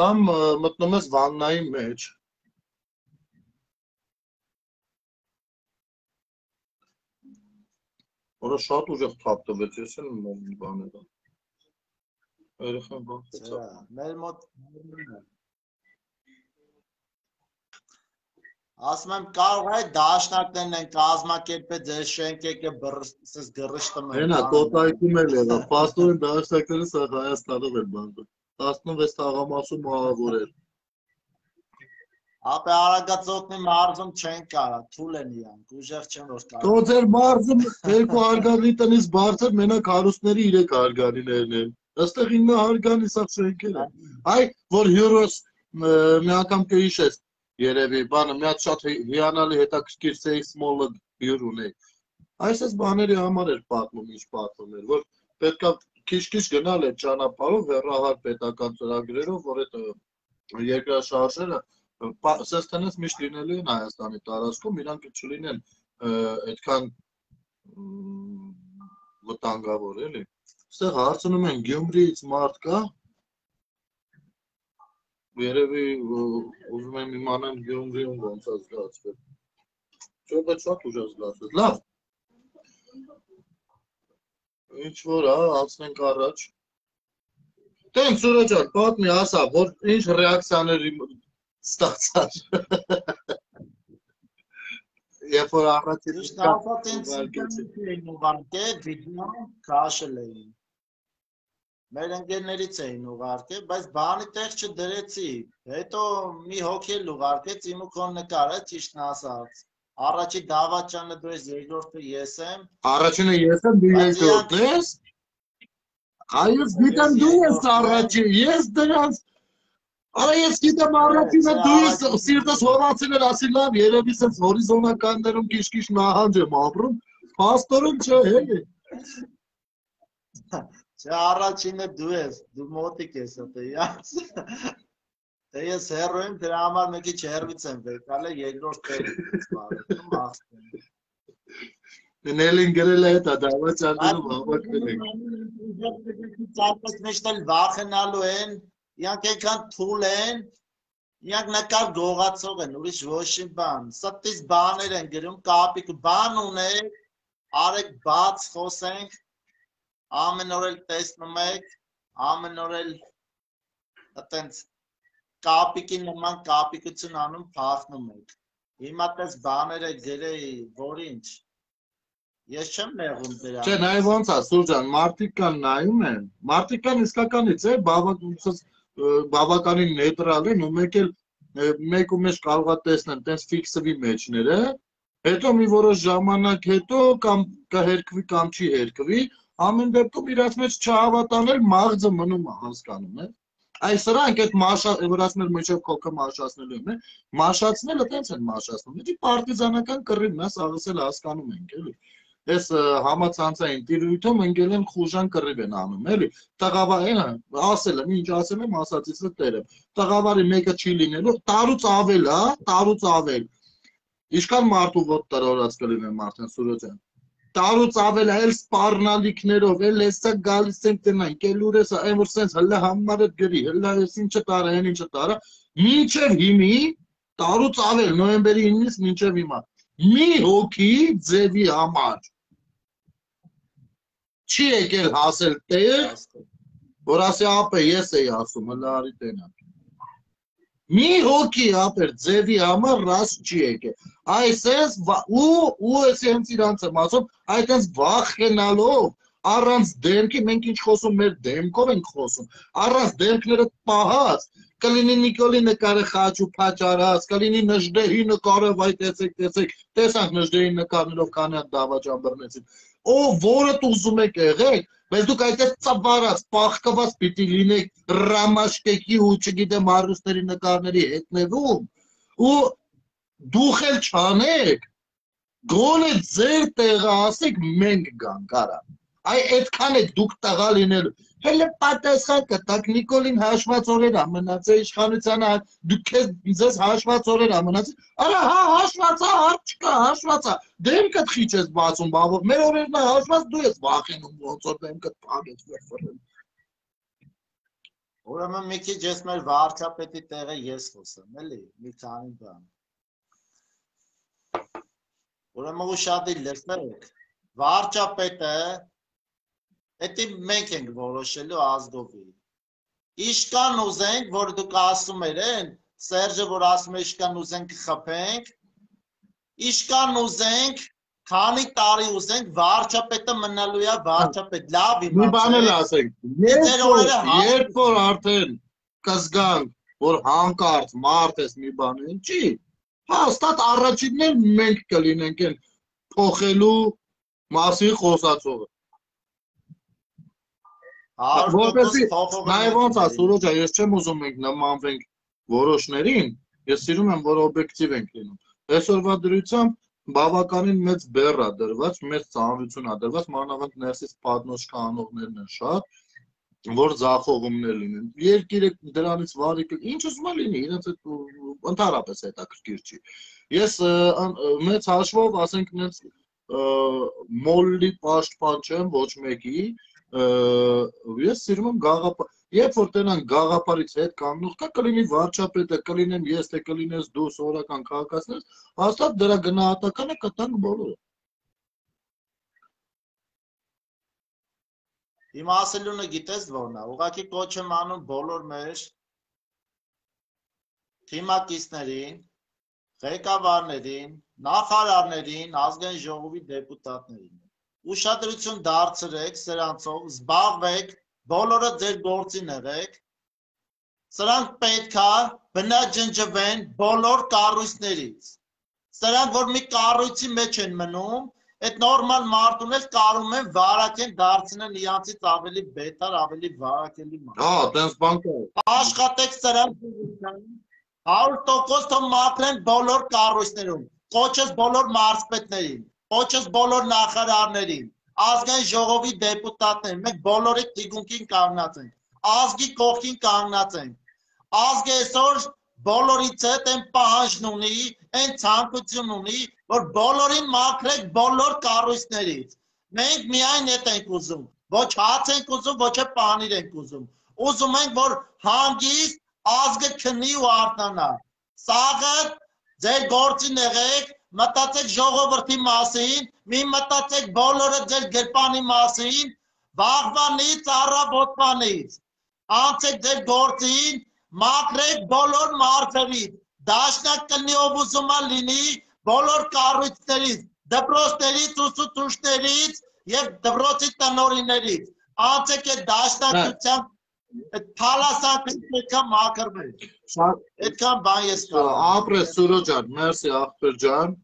Կամ մտնում ես վաննայի մեջ, որը շատ ուժեղ թափ տվեց, ես էլ բան եմ։ Երեխան բացեցա։ Չէ, մեր մոտ Ասում եմ կարող է դաշնակներն են կազմակերպել ձեր շենքերը բրսս գրշտում են։ Հենա կոտայքում էլ եղավ, պաստորեն դաշնակները սա Հայաստանում են բանը։ 16 թաղամասում մահավորել։ Ապա արագածոտնի մարզում չեն կարա, թուլ են իրանք, ուժեղ չեն որ կարա։ Թող ձեր մարզը 2 հարգանի տնից բարձր մենակ հարուստների 3 հարգանիներն են։ Այստեղ 9 հարգանի սա շենքերը։ Այ որ հյուրոս մի անգամ կհիշես երևի բանը մի հատ շատ հի- հիանալի հետաքրքիր sex mall-ը հյուր ունի։ Այսպես բաների համար էր պատմում, ինչ պատմում էր, որ պետքա քիչ-քիչ գնալ այդ ճանապարհով հեռահար պետական ծրագրերով, որ այդ երկրաշարժերը սենց տնես միշտ լինելու են Հայաստանի տարածքում, իրանք չլինեն այդքան վտանգավոր էլի։ Այստեղ հարցնում են Գյումրիից մարդ կա։ Երևի ուզում եմ իմանալ Գյումրիում ոնց է զգացվել։ Չէ, բայց շատ ուժեղ զգացվել։ Լավ։ Ինչ որ հա, անցնենք առաջ։ Տեն Սուրո ջան, պատմի, ասա, որ ինչ ռեակցիաների ստացար։ Երբ որ առաջին են ցիկլից էին ուղարկել, վիդեո քաշել էին։ Մեր ընկերներից էին ուղարկել, բայց բանի տեղ չդրեցի։ Հետո մի հոգի էլ ուղարկեց, իմ ու քոն նկարը ճիշտն ասած։ Առաջի դավաճանը դու ես, երկրորդը ես եմ։ Առաջինը ես եմ, դու երկրորդն ես։ Այո, գիտեմ դու ես առաջին, ես դրանց Արա ես գիտեմ առաջինը դու ես սիրտս հորացիներ ասի լավ, երևի sense հորիզոնականներում քիչ-քիչ նահանջ եմ ապրում, փաստորեն չէ, էլի։ *laughs* Չէ, առաջինը դու ես, դու մոտիկ ես դե ես։ Դե ես հերո եմ, դրա համար մի քիչ հերվից եմ վեկալը, երկրորդ տեղից բարում ասում։ Նելին գրել է դա դավաճաններում հավաքվել ենք։ Ծածկած մեջտ էլ վախենալու են, իրանք այնքան թուլ են, իրանք նկար գողացող են, ուրիշ ոչ մի բան։ Սատիս բաներ են գրում, կապիկ բան ունեք, արեք բաց խոսենք, ամեն օր էլ տեսնում եք, ամեն օր էլ այտենց կապիկի նման կապիկություն անում փախնում եք։ Հիմա տես բաները գրեի, որ ինչ։ Ես չեմ նեղում դրա։ Չէ, նայ ոնց է, Սուրջան, մարտիկ կան նայում են։ Մարտիկ կան իսկականից է, բավականին բավականին նեյտրալ են ու մեկ էլ մեկ ու մեջ կարող է տեսնեն տենց ֆիքսվի մեջները, հետո մի որոշ ժամանակ հետո կամ կհերկվի կամ չի հերկվի, ամեն դեպքում իրաց մեջ չհավատանել մաղձը մնում է հասկանում է։ Այ սրանք այդ մաշա վրացներ մեջով կոկը մաշացնելու են, մաշացնելը տենց են մաշացնում։ Դի պարտիզանական կռիվն է, սաղս էլ հասկանում ենք, էլի։ Այս համացանցային տիրույթում ընկել են խուժան կռիվ են անում, էլի։ Տղավարը ասել եմ, ինչ ասել եմ, ասածից տեր եմ։ Տղավարի մեկը չի լինելու, տարուց ավել, հա, տարուց ավել։ Ինչքան մարդու ոտ տրորած կլինեն Մարտին Սուրոջան։ տարուց ավել էլ սպառնալիքներով, էլ հեսա գալիս ենք տնանք, էլ ուր էսա, այն որ սենց հլը համարը գրի, հլը էս ինչը տարա, այն ինչը տարա, մինչև հիմի, տարուց ավել, նոյեմբերի 9-ից մինչև հիմա, մի հոգի ձևի համար չի եկել հասել տեղ, որ ասի ապե ես էի ասում, հլը արի տենա։ Մի հոգի ապեր ձևի համար ռաս չի եկել։ Այսպես ու ու էս հենց իրանց եմ ասում, այդպես վախենալով առանց դեմքի մենք ինչ խոսում մեր դեմքով ենք խոսում առանց դեմքները պահած կլինի Նիկոլի նկարը խաչու փաճարած կլինի նժդեհի նկարը վայ տեսեք տեսեք տեսանք նժդեհի նկարներով կանան դավաճան բռնեցին ով որը ուզում եք եղեք բայց դուք այդպես ծավարած պախկված պիտի լինեք ռամաշկեկի ու չգիտեմ արուստերի նկարների հետնևում ու դուք էլ չանեք գոնե ձեր տեղը ասեք մենք գանք արա այ այդքան եք դուք տղա լինելու հələ պատասխան կտակ Նիկոլին հաշված օրեր ա մնացել իշխանությանը դուք քեզ ձեզ հաշված օրեր ա մնացել արա հա հաշված ա հարց չկա հաշված ա դեմքդ խիչ ես բացում բավով մեր օրերն ա հաշված դու ես վախենում ոնց որ դեմքդ փագեց վերֆրել Ուրեմն մի քիչ ես մեր վարչապետի տեղը ես խոսեմ, էլի, մի քանի բան։ Ուրեմն ուշադիր լսեք, վարչապետը Դա մենք ենք որոշելու ազգովի։ Իշքան ուզենք, որ դուք ասում եք, Սերժը որ ասում է իշքան ուզենք խփենք, իշքան ուզենք, քանի տարի ուզենք, վարչապետը մնալու է վարչապետ։ Լավ իմացեք։ Մի բան էլ ասենք։ Երբ որ արդեն կզգանք, որ հանկարծ մարդ ես մի բան են, չի։ Հաստատ առաջիններ մենք կլինենք այն փոխելու մասի խոսածողը։ Որպեսի նաև ոնց է Սուրոջա, ես չեմ ուզում մենք նմանվենք որոշներին, ես սիրում եմ, որ օբյեկտիվ ենք լինում։ Այսօրվա դրությամբ բավականին մեծ բեռ է դրված, մեծ ծանրություն է դրված, մանավանդ ներսից պատնոց կանողներն են շատ, որ ձախողումներ լինեն։ Երկիրը դրանից վարի ինչ ուզում է լինի, իրենց այդ ընդհանրապես հետաքրքիր չի։ Ես մեծ հաշվով, ասենք, նենց մոլլի պաշտպան չեմ ոչ մեկի, ես սիրում եմ գաղափար երբ որ տենան գաղափարից հետ կանգնող կա կլինի վարչապետը կլինեմ ես թե կլինես դու սովորական քաղաքացիներ հաստատ դրա գնահատականը կտանք բոլորը Իմ ասելունը գիտես որն է ուղղակի կոչ եմ անում բոլոր մեր թիմակիցներին ղեկավարներին նախարարներին ազգային ժողովի դեպուտատներին ուշադրություն դարձրեք սրանցով, զբաղվեք, բոլորը ձեր գործին եղեք։ Սրանք պետքա բնաջնջվեն բոլոր կառույցներից։ Սրանք որ մի կառույցի մեջ են մնում, այդ նորմալ մարդուն էլ կարում են վարակեն դարձնեն իրանցից ավելի բետար, ավելի վարակելի մարդ։ Հա, տենց բան կա։ Աշխատեք սրանք 100% թող մաքրեն բոլոր կառույցներում։ Կոչես բոլոր մարզպետներին Ոչս բոլոր նախարարներին, ազգային ժողովի դեպուտատներին, մենք բոլորի թիգունքին կանգնած ենք, ազգի կողքին կանգնած ենք։ Ազգը այսօր բոլորից հետ են պահանջն ունի, են ցանկություն ունի, որ բոլորին մաքրեք բոլոր կառույցներից։ Մենք միայն այդ ենք ուզում, ոչ հաց ենք ուզում, ոչ է պանիր ենք ուզում։ Ուզում ենք, որ հանգիստ ազգը քնի ու արթնանա։ Սաղը ձեր գործին եղեք, մտածեք ժողովրդի մասին, մի մտածեք բոլորը ձեր գրպանի մասին, վաղվանից, առավոտվանից։ Անցեք ձեր գործին, մաքրեք բոլոր մարդերից, դաշնակ կլինի ով ուզում է լինի, բոլոր կառույցներից, դպրոցներից, ուսուցուչներից եւ դպրոցի տնօրիններից։ Անցեք այդ պետք է մաքրվել։ Այդքան բան ես կարող։ Ապրես Սուրո ջան, մերսի ախպեր ջան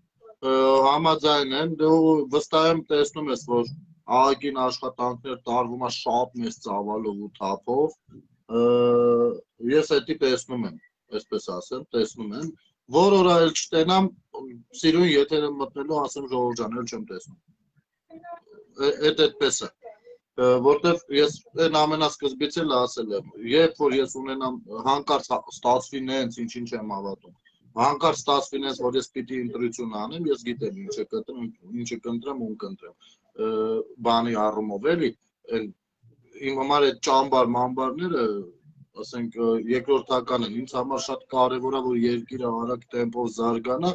համաձայն եմ, դու վստահ եմ տեսնում ես, որ ԱԱԿ-ին աշխատանքներ տարվում է շատ մեծ ծավալով ու թափով։ Ես դա տեսնում եմ, այսպես ասեմ, տեսնում եմ, որ օր այլ չտենամ, սիրուն եթերը մտնելու ասեմ ժողով ջան, էլ չեմ տեսնում։ Այդ այդպես է որտեվ ես այն ամենասկզբից էլ ասել եմ, երբ որ ես ունենամ հանկարծ ստացվի նենց ինչ-ինչ եմ հավատում հանկարծ ստացվի նես որ ես պիտի ընտրություն անեմ, ես գիտեմ ինչը կտրեմ, ինչը կընտրեմ ու կընտրեմ։ բանի առումով էլի իմ համար այդ ճամբար մամբարները ասենք երկրորդական են ինձ համար շատ կարևոր է որ երկիրը արագ տեմպով զարգանա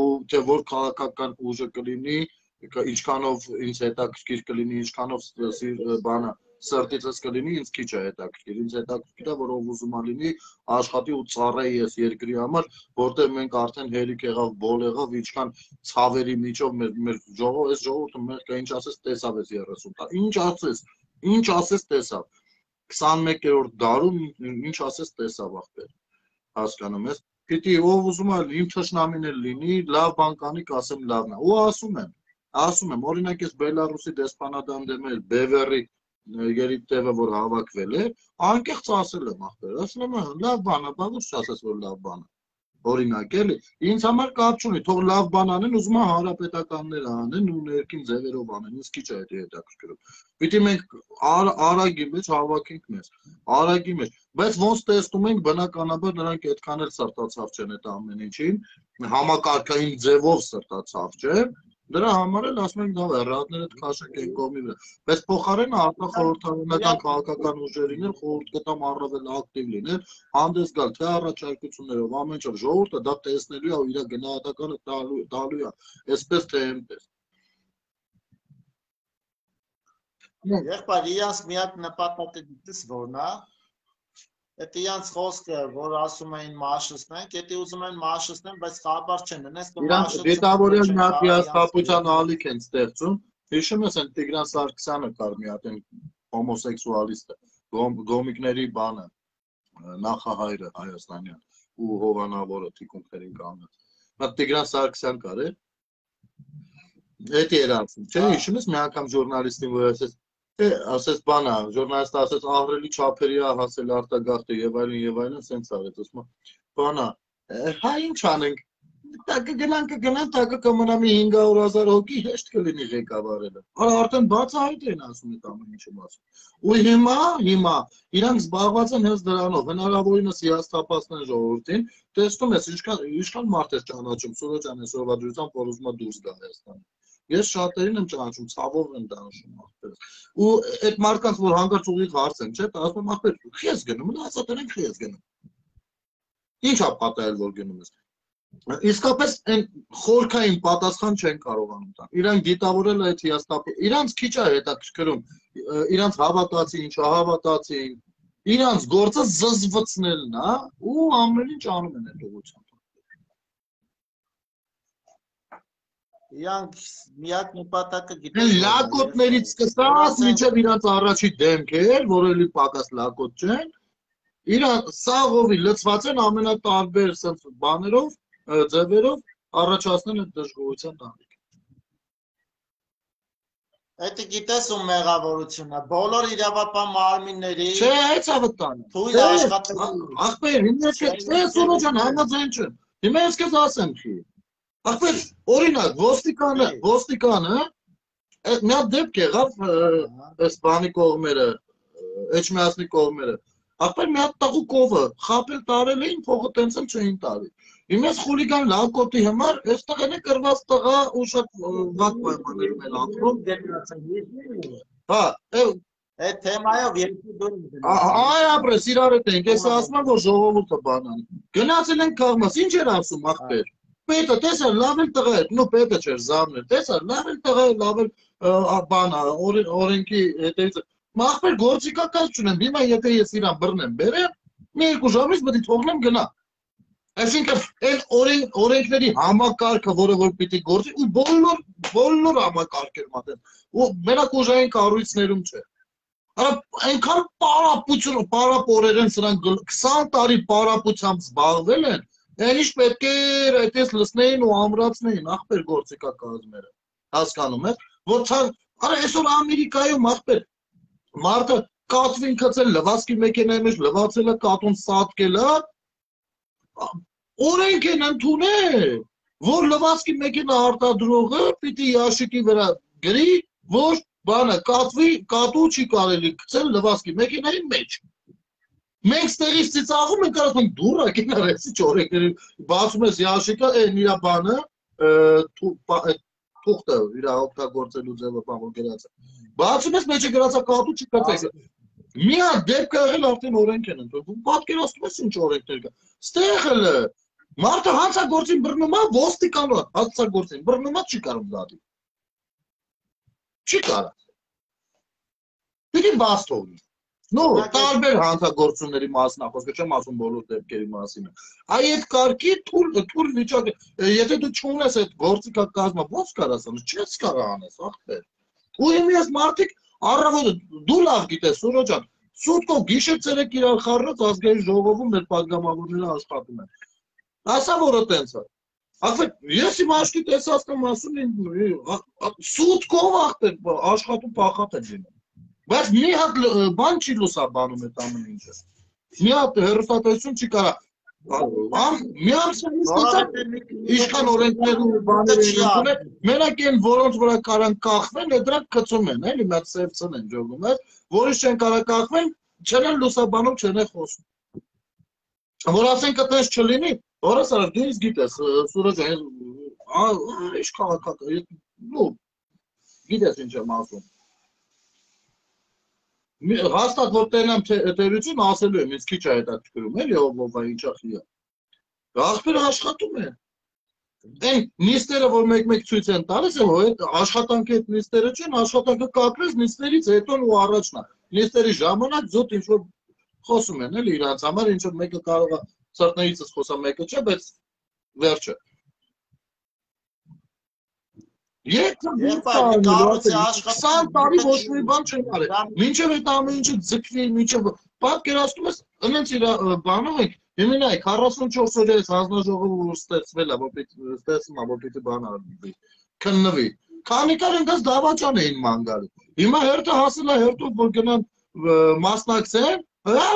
ու թե որ քաղաքական ուժը կլինի ինչքանով ինձ հետաքրքիր կլինի ինչքանով բանը սրտիցս կլինի ինձ քիչ է հետաքրքիր ինձ հետաքրքիր է որ ով ուզում է լինի աշխատի ու ծառայի ես երկրի համար որտեղ մենք արդեն հերիք եղավ բոլ եղավ ինչքան ցավերի միջով մեր մեր ժողով այս ժողովուրդը մեր կա ինչ ասես տեսավ այս 30 տա ինչ ասես ինչ ասես տեսավ 21-րդ դարում ինչ ասես տեսավ ախպեր հասկանում ես պիտի ով ուզում է իմ թշնամին էլ լինի լավ բան կանի կասեմ լավն է ու ասում եմ ասում եմ օրինակ ես բելարուսի դեսպանադան դեմ էլ բևերի երիտևը որ հավաքվել է անկեղծ ասել եմ ախպեր ասում եմ լավ բան է բա ոչ ասես որ լավ բան է օրինակ էլի ինձ համար կապ չունի թող լավ բան անեն ուզում է հանրապետականներ անեն ու ներքին ձևերով անեն ինձ քիչ է դա հետաքրքրում պիտի մենք արագի մեջ հավաքենք մեզ արագի մեջ բայց ոնց տեսնում ենք բնականաբար նրանք այդքան էլ սրտացավ չեն այդ ամեն ինչին համակարգային ձևով սրտացավ չեն Դրա համար էլ ասում ենք լավ է, ռադները քաշենք այն կողմի վրա։ Բայց փոխարենը արտախորհրդարանական քաղաքական ուժերին էլ խորհուրդ կտամ առավել ակտիվ լինել, հանդես գալ թե առաջարկություններով, ամեն ինչ ժողովուրդը դա տեսնելու է ու իր գնահատականը տալու տալու է, այսպես թե այնպես։ Եղբայր, իրանց միակ նպատակը դիտես որն Այդ իրանց խոսքը, որ ասում էին մաշսնենք, եթե ուզում են մաշսնեն, բայց խաբար չեն, նես Իրանք դետավորել մի հատ հիասթափության ալիք են ստեղծում։ Հիշում ես այն Տիգրան Սարգսյանը կար մի հատ այն հոմոսեքսուալիստը, գոմիկների բանը, նախահայրը Հայաստանյան ու հովանավորը թիկունքներին կանգնած։ Նա Տիգրան Սարգսյան կար է։ Դա ասում, չէ՞, հիշում ես մի անգամ ժուրնալիստին որ ասեց ասես բանա, ժուրնալիստը ասեց ահրելի չափերի է հասել արտագաղթը եւ այլն եւ այլն, սենց արեց, ասում բանա, հա ինչ անենք, տակը գնան կգնան, տակը կմնա մի 500.000 հոգի հեշտ կլինի ղեկավարելը։ Արա արդեն բացահայտ են ասում այդ ամեն ինչը ասում։ Ու հիմա, հիմա իրանք զբաղված են հենց դրանով, հնարավորինս հիասթափացնեն ժողովրդին, տեսնում ես ինչքան ինչքան մարդ է ճանաչում, Սուրոջան այսօրվա դրությամբ, որ ուզում է դուրս գա Հայաստանից։ Ես շատերին եմ ճանաչում, ցավով եմ ճանաչում Ու այդ մարդկանց որ հանգարց ուղիղ հարց եմ, չէ՞, ասում եմ ախպեր, խի ես գնում, հացա դրեն խի ես գնում։ Ինչ է պատահել որ գնում ես։ Իսկապես այն խորքային պատասխան չեն կարողանում տալ։ Իրանք դիտավորել այդ հիաստապը, իրանք քիչ է հետաքրքրում, իրանք հավատացի, ինչ հավատացին, իրանք գործը զզվցնելն է ու ամեն ինչ անում են այդ ուղղությամբ։ իրանք միակ նպատակը գիտեն լակոտներից սկսած մինչև իրանց առաջի դեմքեր, որ էլի պակաս լակոտ չեն, իրանք սաղովի լծված են ամենատարբեր sense բաներով, ձևերով առաջացնել այդ դժգոհության տանիք։ Այդ գիտես ու մեղավորությունը, բոլոր իրավապահ մարմինների Չէ, այդ է վտանը։ Թույլ աշխատել։ Ախպեր, հիմա չէ, Սուրոջան համաձայն չեմ։ Հիմա ես քեզ ասեմ չի։ Ախպեր, օրինակ, ոստիկանը, ոստիկանը մի հատ դեպք եղավ այս բանի կողմերը, Էջմիածնի կողմերը։ Ախպեր մի հատ տղու կովը խապել տարել էին, փողը տենց էլ չէին տարի։ այս խուլիգան լակոտի համար այս տղեն է կրված տղա ու շատ վատ պայմաններում են ապրում։ Հա, Այդ թեմայով երկու դուրս։ Այ ապրես իրար հետ ենք, ես ասում եմ որ ժողովուրդը բանան։ Գնացել են քաղմաս, ինչ էր ասում ախպեր պետը տեսա լավ էլ տղա է, նո պետը չէր էր, տեսա լավ էլ տղա է, լավ էլ բան է, օրենքի հետևից մախբեր գործիքակած չունեմ, հիմա եթե ես իրան բռնեմ, բերեմ, մի երկու ժամից պետք է թողնեմ գնա։ Այսինքն այն օրեն օրենքների համակարգը, որը որ պիտի գործի, ու բոլոր բոլոր համակարգեր մատեն։ Ու մենակ ուժային կառույցներում չէ։ Արա այնքան պարապություն, պարապորեր են սրանք 20 տարի պարապությամբ զբաղվել են, Այն ինչ պետք էր այդպես լսնեին ու ամրացնեին ախպեր գործիկա կազմերը։ Հասկանում եք, որ ցան արա այսօր Ամերիկայում ախպեր մարդը կատվին գցել լվացքի մեքենայի մեջ լվացել է կատուն սատկել է օրենք են ընդունել որ լվացքի մեքենա արտադրողը պիտի ящիկի վրա գրի որ բանը կատվի կատու չի կարելի գցել լվացքի մեքենայի մեջ Մենք ստերից ծիծաղում ենք, ասում ենք դուրա կինարեցի ճորեկների, բացում ես յաշիկը, այն իրա բանը, թուղթը իր օգտագործելու ձևը բան որ գրած է։ Բացում ես մեջը գրածա կատու չկացեք։ Մի հատ դեպք եղել արդեն օրենք են ընդունվում։ Պատկերացնում ես ինչ օրենքներ կա։ Ստեղ էլ մարդը հանցագործին բռնում է, ոստիկանը հանցագործին բռնում է չի կարող դատի։ Չի կարող։ Պիտի բաց թողնի։ Ну, տարբեր հանցագործությունների մասն է, խոսքը չեմ ասում բոլոր դեպքերի մասին։ Այ այդ կարգի թուր թուր վիճակը, եթե դու չունես այդ գործիքակազմը, ո՞նց կարաս անես, չես կարող անես, ախպեր։ Ու հիմա ես մարդիկ առավոտը դու լավ գիտես, Սուրո ջան, սուտկով գիշեր ցերեկ իրար խառնած ազգային ժողովում մեր падգամավորները աշխատում են։ Ասա որը տենց է։ Ախպեր, ես իմ աչքի տեսածքամ ասում եմ, սուտկով ախպեր աշխատում փախատ են լինում։ Բայց մի հատ բան չի լուսաբանում այդ ամեն ինչը։ Մի հատ հերոստատեսություն չի կարա Ամ մի ամսից իշխան օրենքներ ու բաներ ընդունել, մենակ այն որոնց վրա կարան կախվել, դրանք գծում են, էլի հատ սևցն են ջոգում, որից չեն կարա կախվել, չեն լուսաբանում, չեն խոսում։ Որ ասենք այդպես չլինի, որս արա դու ինձ գիտես, Սուրաջ ջան, ինչ քաղաքական, նո գիտես ինչ եմ ասում հաստատ որ տենամ տերություն ասելու եմ, ինձ քիչ է հետաքրքրում, էլի ով է ինչա խիա։ Աղբերը աշխատում է։ Այն նիստերը, որ մեկ-մեկ ցույց են տալիս, որ այդ աշխատանքի այդ նիստերը չեն, աշխատանքը կապրես նիստերից հետո ու առաջնա։ Նիստերի ժամանակ զոտ ինչ որ խոսում են, էլի իրանց համար ինչ որ մեկը կարող է սրտներիցս խոսա, մեկը չէ, բայց վերջը։ Կառույցի աշխատանք 20 տարի ոչ մի բան չեն արել։ Մինչև այդ ամեն ինչը ձգվի, մինչև պատկերացնում ես, ընենց իր բանով ենք, Հիմնայք 44 օրից հանձնաժողովը ստեղծվել է, որ պիտի ստեղծում է, որ պիտի բան արվի, քննվի։ Քանի կար ընկած դավաճան էին ման գալի։ Հիմա հերթը հասել է հերթով, որ գնան մասնակցեն, հա,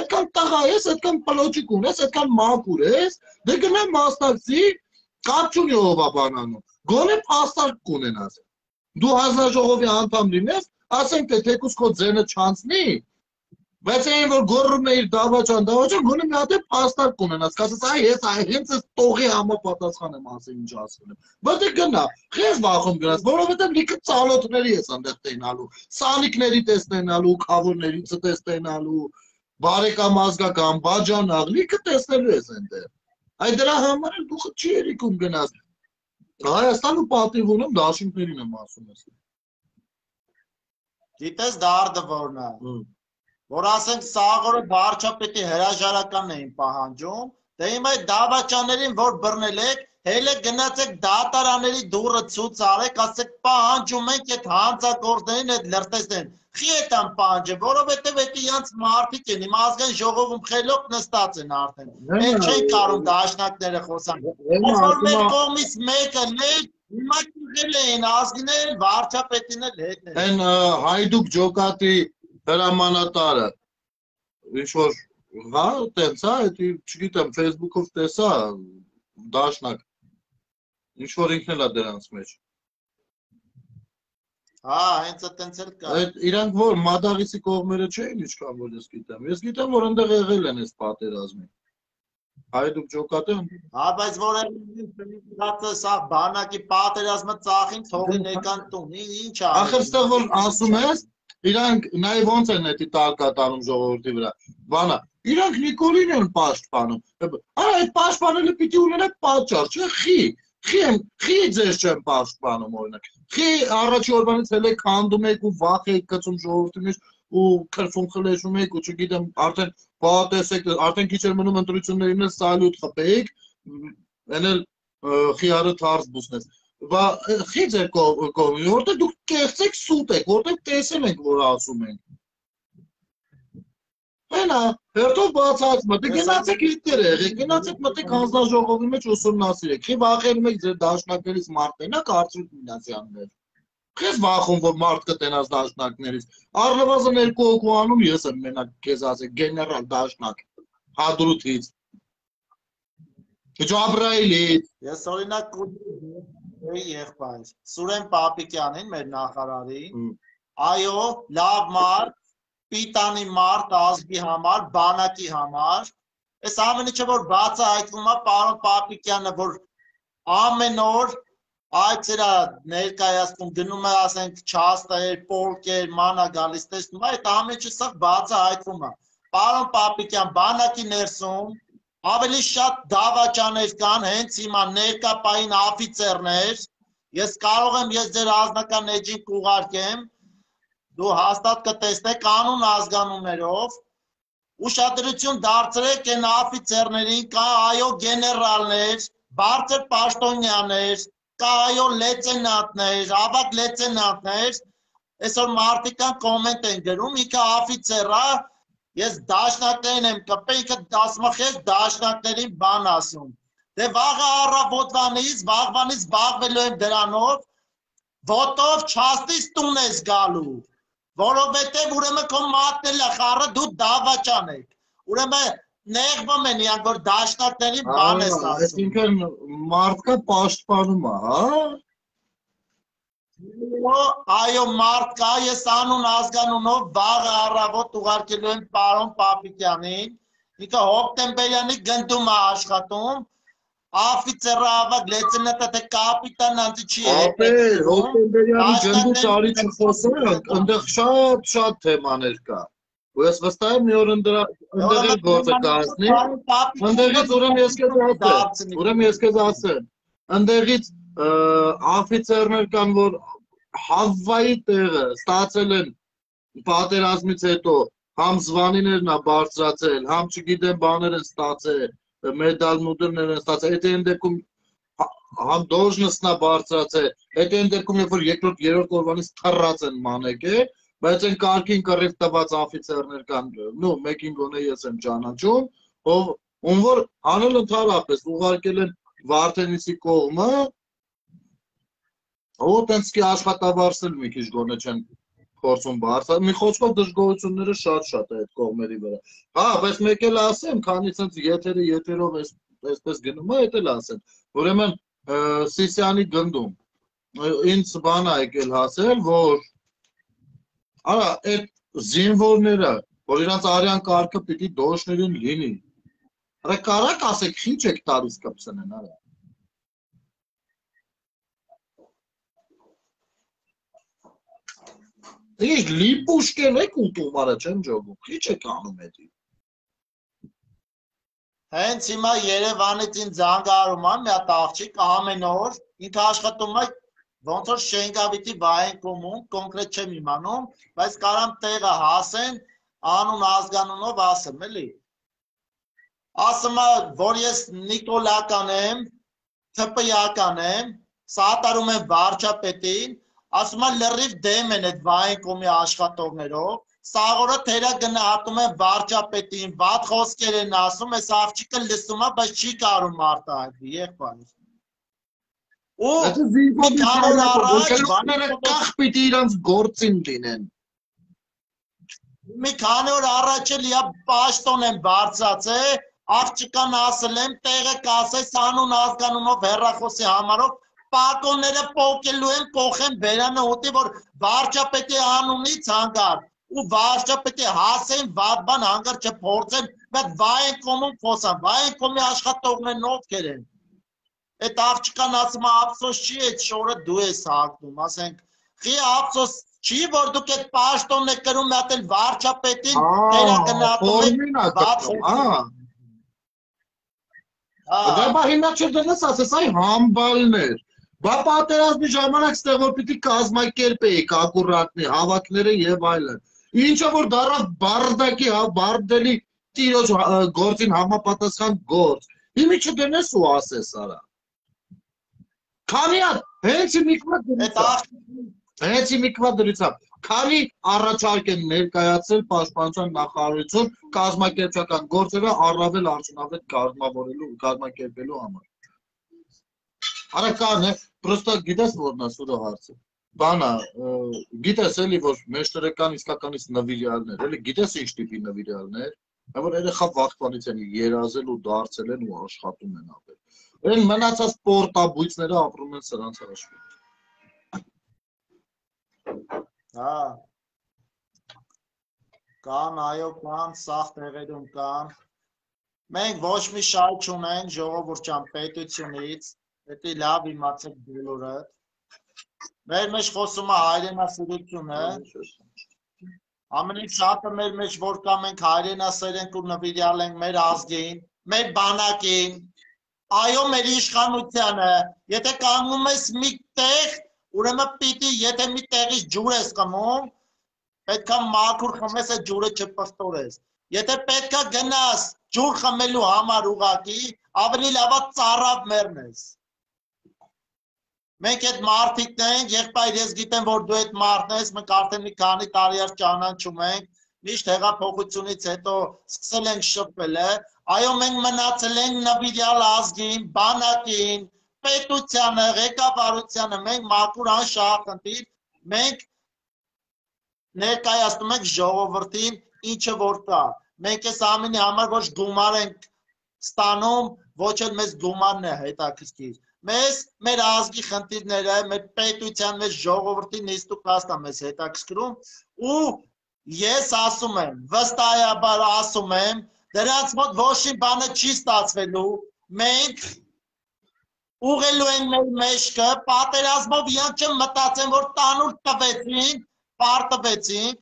այդքան տղա ես, այդքան պլոճիկ ունես, այդքան մաքուր ես, դե գնան մասնակցի, կապ չունի ով է բանանում գոնե փաստարկ կունենաս։ Դու հանձնաժողովի անդամ լինես, ասենք թե թեկուս քո ձենը չանցնի, բայց այն որ գոռում է իր դավաճան, դավաճան գոնե մի հատ է փաստարկ կունենաս, ասես այ ես այ հենց այս տողի համապատասխան եմ ասել ինչ ասել եմ։ Բայց դե գնա, քեզ վախում գնաս, որովհետև լիքը ցալոթների ես այնտեղ տենալու, սանիկների տեսնենալու, խավորների տեսնենալու, բարեկամ ազգական, բաժանաղ, լիքը տեսնելու ես այնտեղ։ Այդ դրա համար էլ դու չի երիկում գնաս Հայաստանը պատիվ ունեմ դաշինքներին եմ ասում ես։ Գիտես դարդը որն է։ Որ ասենք սաղորը վարչապետի հրաժարական էին պահանջում, դե հիմա այդ դավաճաներին որ բռնել եք, հելը գնացեք դատարանների դուրը ցույց արեք, ասեք պահանջում ենք այդ հանցագործներին այդ լրտեսներին Խի է տան պանջը, որովհետև էդի յանց մարդիկ են, իմ ազգային ժողովում խելոք նստած են արդեն։ Մենք չենք կարում դաշնակները խոսան։ Որ մեր կողմից մեկը ներ, հիմա կուղել էին ազգիներ, վարչապետին էլ հետն են։ Այն հայդուկ ջոկատի հրամանատարը, ինչ որ հա, տենց հա, էդի, չգիտեմ, Facebook-ով տեսա դաշնակ։ Ինչ որ ինքն էլ է դրանց մեջ։ Հա, հենց այտենց էլ կա։ Այդ իրանք որ մադաղիսի կողմերը չէին ինչքան որ ես գիտեմ։ Ես գիտեմ որ այնտեղ եղել են այս պատերազմին։ Հայդուկ ջոկատը։ Հա, բայց որ դրածը սա բանակի պատերազմը ծախին թողին եկան տուն։ Ինչ ա։ Ախր ստեղ որ ասում ես, իրանք նայ ոնց են էդի տալկատանում ժողովրդի վրա։ Բանա, իրանք Նիկոլին են պաշտպանում։ Արա այդ պաշտպանելը պիտի ունենա պատճառ, չէ՞ խի։ Խի եմ, խի ձեզ չեմ պաշտպանում օրինակ։ Խի առաջի օրվանից հենց եք հանդում եք ու վախ եք գցում ժողովրդի մեջ ու քրֆում խլեշում եք ու չգիտեմ արդեն պատեսեք արդեն քիչ էր մնում ընտրություններին էլ սալյուտ խփեիք այն էլ խիարը թարս բուսնես բա խի ձեր կողմի որտե դուք կեղծեք սուտ եք որտե տեսել ենք որ ասում ենք Այնա, հերթով բացած մտի, գնացեք իրտեր եղեք, գնացեք մտեք հանձնաժողովի մեջ ուսումնասիրեք։ Խի վախենում եք ձեր դաշնակներից մարտենակ արդյունք մինասյաններ։ Քեզ վախում որ մարդ կտենաս դաշնակներից։ Առնվազն երկու հոգու անում ես եմ մենակ քեզ ասեք գեներալ դաշնակ հադրութից։ Ջաբրայիլից։ Ես օրինակ կուտի եղբայր Սուրեն Պապիկյանին մեր նախարարին։ Այո, լավ մարդ պիտանի մարդ ազգի համար, բանակի համար, այս ամեն ինչը որ բացը հայտվում է պարոն Պապիկյանը, որ ամեն օր այդ սրա ներկայացնում գնում է ասենք չաստեր, պոլկեր, մանա գալիս տեսնում այդ ամենը սա բացը հայտվում է պարոն Պապիկյան բանակի ներսում ավելի շատ դավաճաներ կան հենց հիմա ներկապային աֆիցերներ ես կարող եմ ես ձեր ազնական էջին կուղարկեմ դու հաստատ կտեսնեք կանուն ազգանուններով ուշադրություն դարձրեք այն աֆիցերներին, կա այո գեներալներ, բարձր պաշտոնյաներ, կա այո լեյտենանտներ, ավագ լեյտենանտներ, այսօր մարդիկան կոմենտ են գրում, ինքը աֆիցեր է, ես դաշնակներին եմ կպել, ինքը դասմախես դաշնակներին բան ասում։ Դե վաղը առավոտվանից, վաղվանից զբաղվելու եմ դրանով, ոտով չաստից տուն ես գալու որովհետև ուրեմն քո մատնել է խառը դու դավաճան ես ուրեմն նեղվում են իրանք որ դաշնակների բան ես ասում այսինքն մարդկա պաշտպանում է հա այո մարդ կա ես անուն ազգանունով վաղ առավոտ ուղարկելու եմ պարոն Պապիկյանին ինքը հոկտեմբերյանի գնդում է աշխատում Ofițerava, գլեցնետը թե կապիտան անձի չի Ապե, հոկտեմբերյանի գնդու տարի չխոսանք, ընդեղ շատ շատ թեմաներ կա։ Ու ես վստահ եմ մի օր ընդրա ընդեղ էլ գործը կայացնի։ Ընդեղից ուրեմն ես քեզ ասեմ, ուրեմն ես քեզ ասեմ, ընդեղից աֆիցերներ կան, որ Հավվայի տեղը ստացել են պատերազմից հետո համ զվանիներն ա բարձրացել, համ չգիտեմ բաներ են ստացել մեդալ մուդերներ են ստացել, այդ այն դեպքում համ դոժնսնա բարձրացել, այդ այն դեպքում երբ որ երկրորդ երրորդ օրվանից թռած են մանեկե, բայց այն կարգին կռիվ տված աֆիցերներ կան, նո մեկին գոնե ես եմ ճանաչում, ով ում որ անել ընդհանրապես ուղարկել են Վարդենիսի կողմը, ով տենց კი աշխատավարձել մի քիչ գոնե չեն փորձում բարձր մի խոսքով դժգոհությունները շատ-շատ է այդ կողմերի վրա։ Հա, բայց մեկ էլ ասեմ, քանի ցած եթերը եթերով էս այսպես գնում է, դա էլ ասեմ։ Ուրեմն Սիսյանի գնդում ինձ բան ա եկել հասել, որ արա այդ զինվորները, որ իրանց արյան կարգը պիտի դոշներին լինի։ Արա կարակ ասեք, ինչ եք տալիս կպցնեն, արա։ Ինչ լիպուշկեն եք ուտում արա չեմ ջոգում։ Ինչ եք անում էդի։ Հենց հիմա Երևանից ինձ զանգարում ա մի հատ աղջիկ ամեն օր ինքը աշխատում է ոնց որ Շենգավիթի վայնկոմում, կոնկրետ չեմ իմանում, բայց կարամ տեղը հասեն, անուն ազգանունով ասեմ, էլի։ Ասում է, որ ես Նիկոլական եմ, ԹՊ-ական եմ, սատարում եմ վարչապետին, ասում են լրիվ դեմ են այդ վայնկոմի աշխատողներով, սաղորը թերա գնահատում են վարչապետին, վատ խոսքեր են ասում, այս աղջիկը լսում է, բայց չի կարում արտահայտվի, եղբայր։ Ու քանի առաջ բաները կախ պիտի իրանց գործին լինեն։ Մի քանի օր առաջ էլ իա պաշտոն են բարձացե, աղջիկան ասել եմ, տեղը կասես անուն ազգանունով հերախոսի համարով պակոնները փոկելու են փոխեն բերանը ուտի որ վարչապետի անունից հանգար ու վարչապետի հասեն վատ բան հանգար չփորձեն բայց վայեն կոմում խոսան վայեն կոմի աշխատողներն ովքեր են այդ աղջկան ասում է ափսոս չի այդ շորը դու ես հագնում ասենք խի ափսոս չի որ դուք այդ պաշտոնն եք կրում մատել վարչապետին դերա գնահատում եք վատ հա Դա հիմա չդնես ասես այ համբալներ Բա պատերազմի ժամանակ ստեղ որ պիտի կազմակերպեի կակուրատնի հավաքները եւ այլն։ Ինչը որ դարավ բարդակի, հա, բարդելի տիրոջ գործին համապատասխան գործ։ Իմի չդնես ու ասես արա։ Քանի հենց մի կվա հենց մի կվա դրիցա։ Քանի առաջարկ են ներկայացել պաշտպանության նախարարություն կազմակերպչական գործերը առավել արդյունավետ կազմավորելու կազմակերպելու համար։ Արական է, պրոստը գիտես որն է սուրը հարցը։ Բանա, գիտես էլի որ մեջտերական իսկականից նվիրյալներ, էլի գիտես ինչ տիպի նվիրյալներ, որ երեխա վախտանից են երազել ու դարձել են ու աշխատում են ապել։ Այն մնացած պորտաբույցները ապրում են սրանց հաշվին։ Հա։ Կան, այո, կան, սաղ տեղերում կան։ Մենք ոչ մի շահ չունենք ժողովրդյան պետությունից, Պետք է լավ իմացեք բոլորը։ Մեր մեջ խոսում է հայրենասիրությունը, ամենից շատը մեր մեջ որ կա մենք հայրենասեր ենք ու նվիրյալ ենք մեր ազգին, մեր բանակին, այո մեր իշխանությանը, եթե կանգնում ես մի տեղ, ուրեմն պիտի, եթե մի տեղից ջուր ես կմում, պետքա մաքուր խմես այդ ջուրը չպրտորես։ Եթե պետքա գնաս ջուր խմելու համար ուղակի, ավելի լավա ծառավ մեռնես։ Մենք այդ մարդիկն ենք, եղբայր ես գիտեմ, որ դու այդ մարդն ես, մենք արդեն մի քանի տարի էր ճանաչում ենք, միշտ հեղափոխությունից հետո սկսել ենք շփվել, այո մենք մնացել ենք նվիրյալ ազգին, բանակին, պետությանը, ղեկավարությանը, մենք մաքուր անշահախնդիր, մենք ներկայացնում ենք ժողովրդին ինչը որ կա։ Մենք այս ամենի համար ոչ գումար ենք ստանում, ոչ էլ մեզ գումարն է հետաքրքիր մեզ մեր ազգի խնդիրները, մեր պետության, մեր ժողովրդի նիստուկաստա մեզ հետաքրքրում ու ես ասում եմ, վստահաբար ասում եմ, դրանց մոտ ոչ մի բանը չի ստացվելու, մենք ուղղելու են մեր մեջքը, պատերազմով իրանք չմտածեն, որ տանուլ տվեցին, պարտվեցին,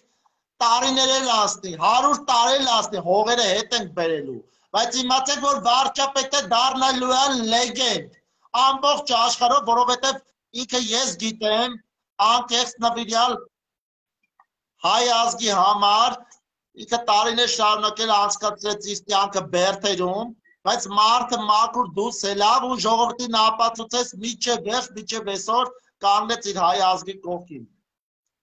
տարիներ էլ ասնի, 100 տարի լասնի, հողերը հետ ենք բերելու, բայց իմացեք, որ վարչապետը դառնալու է լեգենդ, ամբողջ աշխարհով, որովհետև ինքը ես գիտեմ, անկեղծ նվիրյալ հայ ազգի համար ինքը տարիներ շարունակել անցկացրեց իր կյանքը Բերթերում, բայց մարդը մաքուր դուս է լավ ու ժողովրդին ապացուցեց միջև վերջ, միջև այսօր կանգնեց իր հայ ազգի կողքին։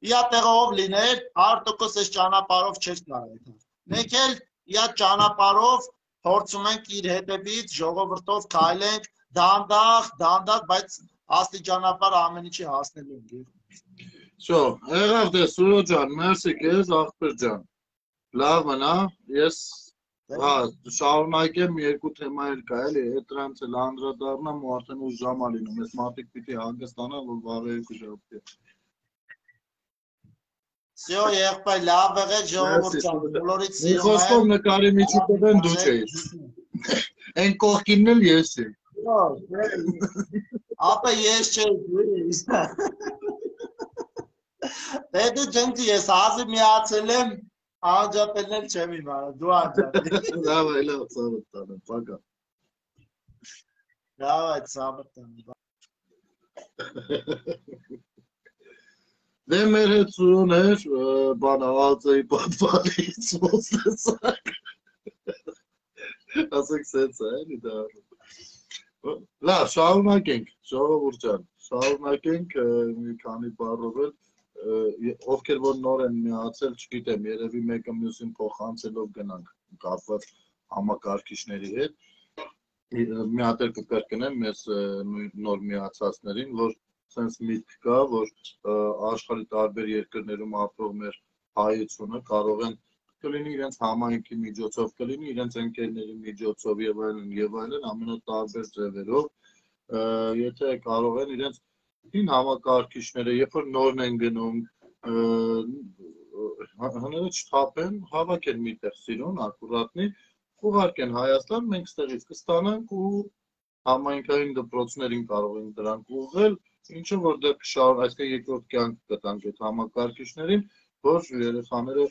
Իա տեղով լիներ 100% այս ճանապարհով չէր կարող։ Մենք էլ իա ճանապարհով փորձում ենք իր հետևից ժողովրդով քայլենք դանդաղ, դանդաղ, բայց աստիճանաբար ամեն ինչի հասնելու ենք։ Շո, եղավ դե Սուրո ջան, մերսի քեզ ախպեր ջան։ Լավ մնա, ես հա շարունակեմ երկու թեմա էլ կա էլի, հետ դրանց էլ անդրադառնամ ու արդեն ու ժամ ա լինում, ես մարդիկ պիտի հանգստանա, որ վաղը երկու ժամ։ Սյո եղբայր լավ եղել ժողովուրդ ջան բոլորից սիրո։ Խոսքով նկարի միջուկով են դու չէի։ Այն կողքինն էլ ես եմ։ Ապա ես չէի դուրս։ Դե դու ջնջի ես ազի միացել եմ անջատելնել չեմ իմանում, դու անջատի։ Լավ է, լավ, ծավալ տանը, բակա։ Լավ է, ծավալ տանը։ Դե մեր հետ սուրուն էր, բան ավացեի պատվալից ոսնեսակ։ Ասեք սենց է, էլի դա։ Լավ, շարունակենք, ժողովուրդ ջան, շարունակենք մի քանի բառով էլ ովքեր որ նոր են միացել, չգիտեմ, երևի մեկը մյուսին փոխանցելով գնանք կապված համակարգիչների հետ։ Մի հատ էլ կկրկնեմ մեզ նոր միացածներին, որ sense միտք կա, որ աշխարհի տարբեր երկրներում ապրող մեր հայությունը կարող են կլինի իրենց համայնքի միջոցով, կլինի իրենց ընկերների միջոցով եւ այլն եւ այլն ամենատարբեր ձևերով, եթե կարող են իրենց ին համակարգիչները, երբ որ նորն են գնում, հները չթափեն, հավաքեն միտեղ սիրուն, ակուրատնի, ուղարկեն Հայաստան, մենք ստեղից կստանանք ու համայնքային դպրոցներին կարող են դրանք ուղղել, ինչը որ դեպք շարուն, այսինքն երկրորդ կյանք կտանք այդ համակարգիչներին, որ երեխաները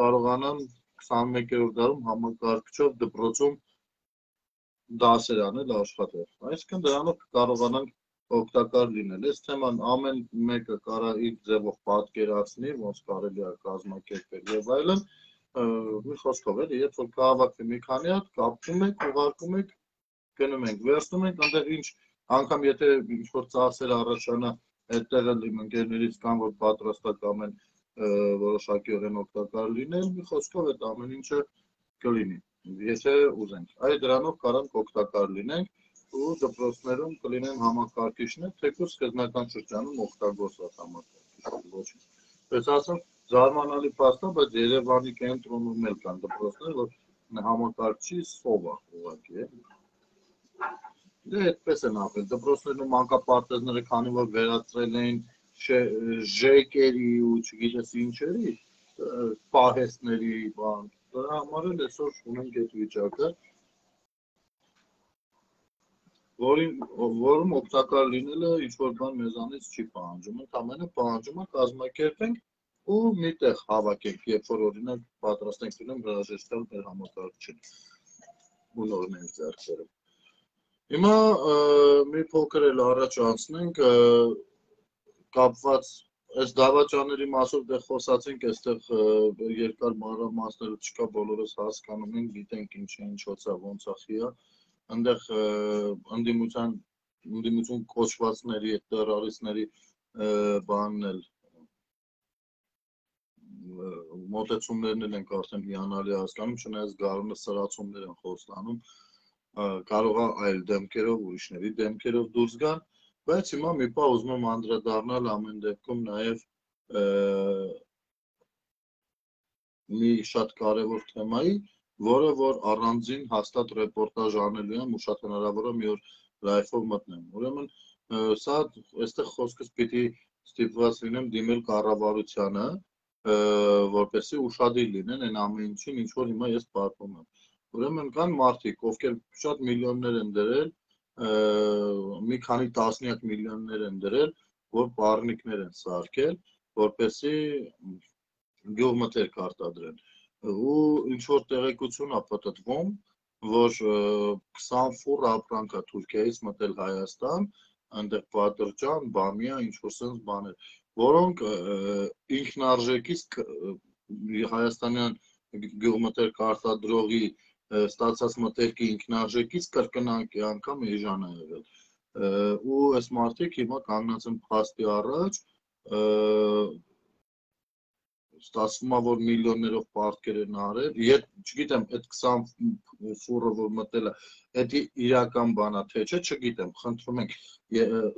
կարողանան 21-րդ դարում համակարգչով դպրոցում դասեր անել աշխատել։ Այսինքն դրանով կկարողանանք օգտակար լինել։ Այս թեման ամեն մեկը կարա իր ձևով պատկերացնի, ոնց կարելի է կազմակերպել եւ այլն։ Մի խոսքով էլի, երբ որ կհավաքվի մի քանի հատ, կապվում եք, ուղարկում եք, գնում ենք, վերցնում ենք, այնտեղ ինչ անգամ եթե ինչ որ ծախսեր առաջանա, այդտեղ էլ իմ ընկերներից կան, որ պատրաստական են որոշակիորեն օգտակար լինել, մի խոսքով այդ ամեն ինչը կլինի, եթե ուզենք։ Այ դրանով կարանք օգտակար լինենք ու դպրոցներում կլինեն համակարգիչներ, թեկուզ սկզբնական շրջանում օգտագործված համակարգիչներ, ոչ։ Պես ասեմ, զարմանալի փաստ է, բայց Երևանի կենտրոնում էլ կան դպրոցներ, որ համակարգչի սով է ուղղակի, է։ Դե այդպես են ապրել։ Դպրոցներում մանկապարտեզները քանի որ վերածրել էին ժեկերի ու չգիտես ինչերի պահեստների բան դրա համար էլ այսօր ունենք այդ վիճակը որին որում օգտակար լինելը ինչ որ բան մեզանից չի պահանջում, ընդամենը պահանջում է կազմակերպենք ու միտեղ հավաքենք, երբ որ օրինակ պատրաստ ենք լինում հրաժեշտել մեր համակարգչին ու նորմալ ձեռքերով։ Հիմա մի փոքր էլ առաջ անցնենք կապված այս դավաճանների մասով դե խոսացինք, այստեղ երկար մանրամասները չկա, բոլորս հասկանում ենք, գիտենք ինչ է, ինչոց է, ոնց է խիա։ Այնտեղ ընդդիմության ընդդիմություն կոչվածների, տերորիստների բանն էլ մոտեցումներն էլ ենք արդեն հիանալի հասկանում, չնայած գարունը սրացումներ են խոստանում, կարող է այլ դեմքերով, ուրիշների դեմքերով դուրս գան, Բայց հիմա մի պա ուզում եմ անդրադառնալ ամեն դեպքում նաև մի շատ կարևոր թեմայի, որը որ առանձին հաստատ ռեպորտաժ անելու եմ ու շատ հնարավոր է մի օր լայֆով մտնեմ։ Ուրեմն սա այստեղ խոսքս պիտի ստիպված լինեմ դիմել կառավարությանը, որպեսզի ուշադիր լինեն այն ամեն ինչին, ինչ որ հիմա ես պատմում եմ։ Ուրեմն կան մարդիկ, ովքեր շատ միլիոններ են դրել մի քանի տասնյակ միլիոններ են դրել, որ բառնիկներ են սարքել, որպեսի գյուղմթերք արտադրեն։ Ու ինչ որ տեղեկություն է պատտվում, որ 20 ֆուր ապրանք է Թուրքիայից մտել Հայաստան, այնտեղ պատրճան, բամիա, ինչ որ sense բաներ, որոնք ինքնարժեքից հայաստանյան գյուղմթերք արտադրողի ստացած մտերքի ինքնարժեքից կրկնակի անգամ էժան է եղել ու այս մարդիկ հիմա կանգնած են փաստի առաջ ստացվում է որ միլիոններով պարտքեր են արել իդ չգիտեմ այդ 20 ֆուրը որ մտել է դա իրական բան է թե չէ չգիտեմ խնդրում ենք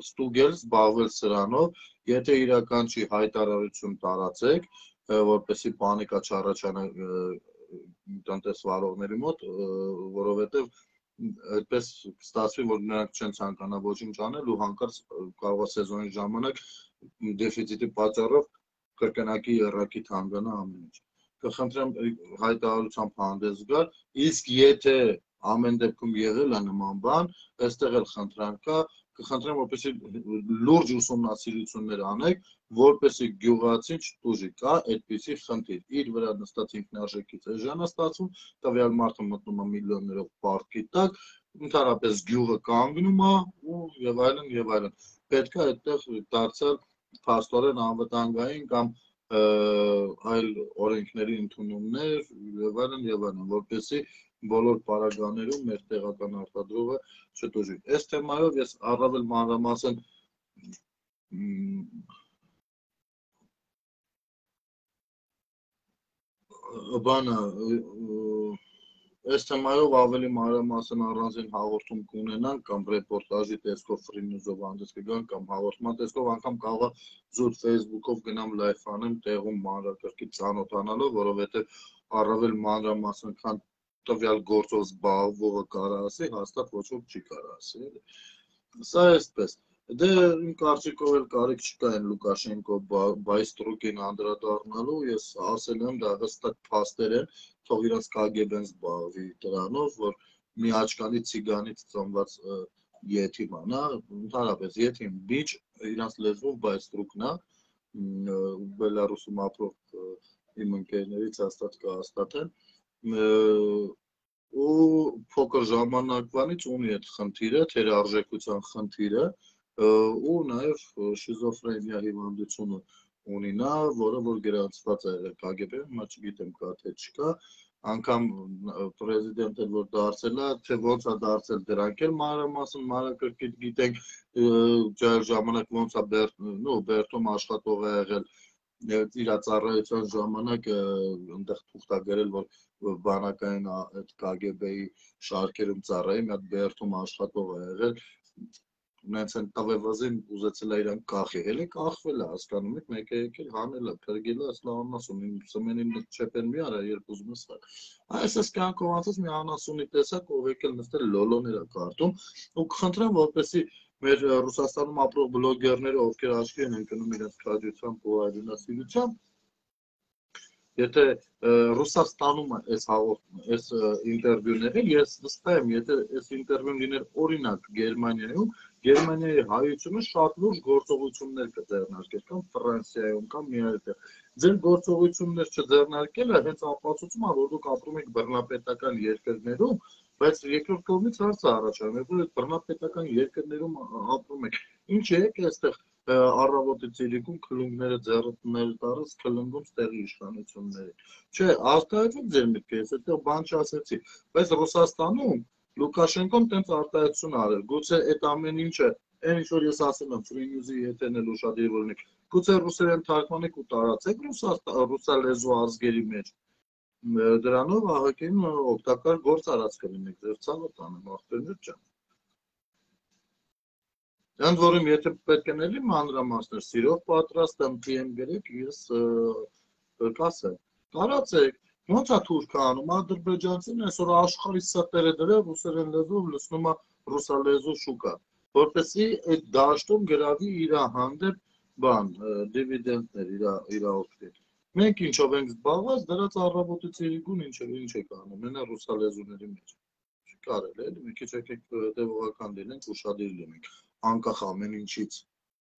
ստուգել զբաղվել սրանով եթե իրական չի հայտարարություն տարածեք որպեսի պանիկա չառաջանա տնտեսվարողների մոտ, որովհետև այդպես ստացվի, որ նրանք չեն ցանկանա ոչինչ անել ու հանկարծ կարող է սեզոնի ժամանակ դեֆիցիտի պատճառով կրկնակի երակի թանկանա ամեն ինչ։ Կխնդրեմ հայտարարությամբ հանդես գալ, իսկ եթե ամեն դեպքում եղել է նման բան, այստեղ էլ խնդրանք կա, կխնդրեմ որպեսի լուրջ ուսումնասիրություններ անեք, որպեսի գյուղացին չտուժի, կա այդպիսի խնդիր։ Իր վրա նստած ինքնարժեքից էժան է ստացվում, տվյալ մարդը մտնում է միլիոններով պարտքի տակ, ընդհանրապես գյուղը կանգնում է ու եւ այլն եւ այլն։ Պետք է այդտեղ դարձալ փաստորեն անվտանգային կամ այլ օրենքների ընդունումներ եւ այլն եւ այլն, որպեսի բոլոր պարագաներում մեր տեղական արտադրողը չտուժի։ Այս թեմայով ես առավել մանրամասն բանը այս թեմայով ավելի մանրամասն առանձին հաղորդում կունենանք կամ ռեպորտաժի տեսքով free news-ով հանդես կգան կամ հաղորդման տեսքով անգամ կարող է զուտ Facebook-ով գնամ live անեմ տեղում մանրակրկիտ ծանոթանալով, որովհետև առավել մանրամասն քան տվյալ գործով զբաղվողը կարա ասի, հաստատ ոչ ոք չի կարա ասի, էլի։ Սա էսպես։ Դե իմ կարծիքով էլ կարիք չկա այն Լուկաշենկո բայստրուկին անդրադառնալու, ես ասել եմ դա հստակ փաստեր են, թող իրանց KGB-ն զբաղվի դրանով, որ մի աչկանի ցիգանից ծնված եթիմ է, նա ընդհանրապես եթիմ բիչ իրանց լեզվով բայստրուկն է, Բելարուսում ապրող իմ ընկերներից հաստատ կհաստատեն, ու փոքր ժամանակվանից ունի այդ խնդիրը, թերարժեքության խնդիրը ու նաև շիզոֆրենիա հիվանդությունը ունի նա, որը որ գրանցված է KGB-ում, հիմա չգիտեմ կա թե չկա, անգամ պրեզիդենտը որ դարձել է, թե ոնց է դարձել դրանք էլ մանրամասն մանրակրկիտ գիտենք, ջայր ժամանակ ոնց է նո բերտում աշխատող է եղել իր ծառայության ժամանակ այնտեղ թուղթ է գրել, որ բանակային այդ KGB-ի շարքերում ծառայի, մի հատ Բերթում աշխատող է եղել, ունենց են տավեվազին ուզեցել է իրան կախի, հելի կախվել է, հասկանում եք, մեկ է եկել հանել է, փրկել է, ասլամ ասում, իմ սմենին չեպեն մի արա, երբ ուզում ես Այս էս կյանքով անցած մի անասունի տեսակ, ով եկել նստել լոլոներ է կարտում, ու կխնդրեմ, որպեսի մեր Ռուսաստանում ապրող բլոգերները, ովքեր աչքի են ընկնում իրենց քաջությամբ ու այլնասիրությամբ, Եթե Ռուսաստանում այս հաղորդում, այս ինտերվյուները ես վստահ եմ, եթե այս ինտերվյուն լիներ օրինակ Գերմանիայում, Գերմանիայի հայությունը շատ լուրջ գործողություններ կձեռնարկեր կամ Ֆրանսիայում կամ մի այլ տեղ։ Ձեր գործողություններ չձեռնարկելը հենց ապացուցում է, որ դուք ապրում եք բռնապետական երկրներում, բայց երկրորդ կողմից հարցը առաջանում, որ այդ բռնապետական երկրներում ապրում եք։ Ինչ եք այստեղ առավոտից իրիկում քլունգները ձեռները տարած քլնգում ստեղի իշխանությունների։ Չէ, արտահայտվեք ձեր միտքը, ես այդտեղ բան չասեցի, բայց Ռուսաստանում Լուկաշենկոն տենց արտահայտություն արել։ Գուցե այդ ամեն ինչը այն ինչ որ ես ասում եմ Free News-ի եթերն էլ ուշադիր որնեք։ Գուցե ռուսերեն թարգմանեք ու տարածեք ռուսաստան ռուսալեզու ազգերի մեջ։ Դրանով ահագին օգտակար գործ արած կլինեք ձեր ցավը տանը ախտերներ ջան։ Ընդ որում, եթե պետք է ելի մանրամասներ, սիրով պատրաստ եմ PM գրեք, ես կասեմ։ Տարածեք, ոնց է թուրքը անում, ադրբեջանցին այսօր աշխարհի սրտերը դրել ռուսերեն լեզվով լցնում է ռուսալեզու շուկա, որպեսզի այդ դաշտում գրավի իր հանդեպ բան, դիվիդենդներ իր իր օգտին։ Մենք ինչով ենք զբաղված, դրանց առավոտից երիկուն ինչ է ինչ է կանում, մենա ռուսալեզուների մեջ կարելի է, մի քիչ եկեք հետևողական լինենք, ուշադիր լինենք անկախ ամեն ինչից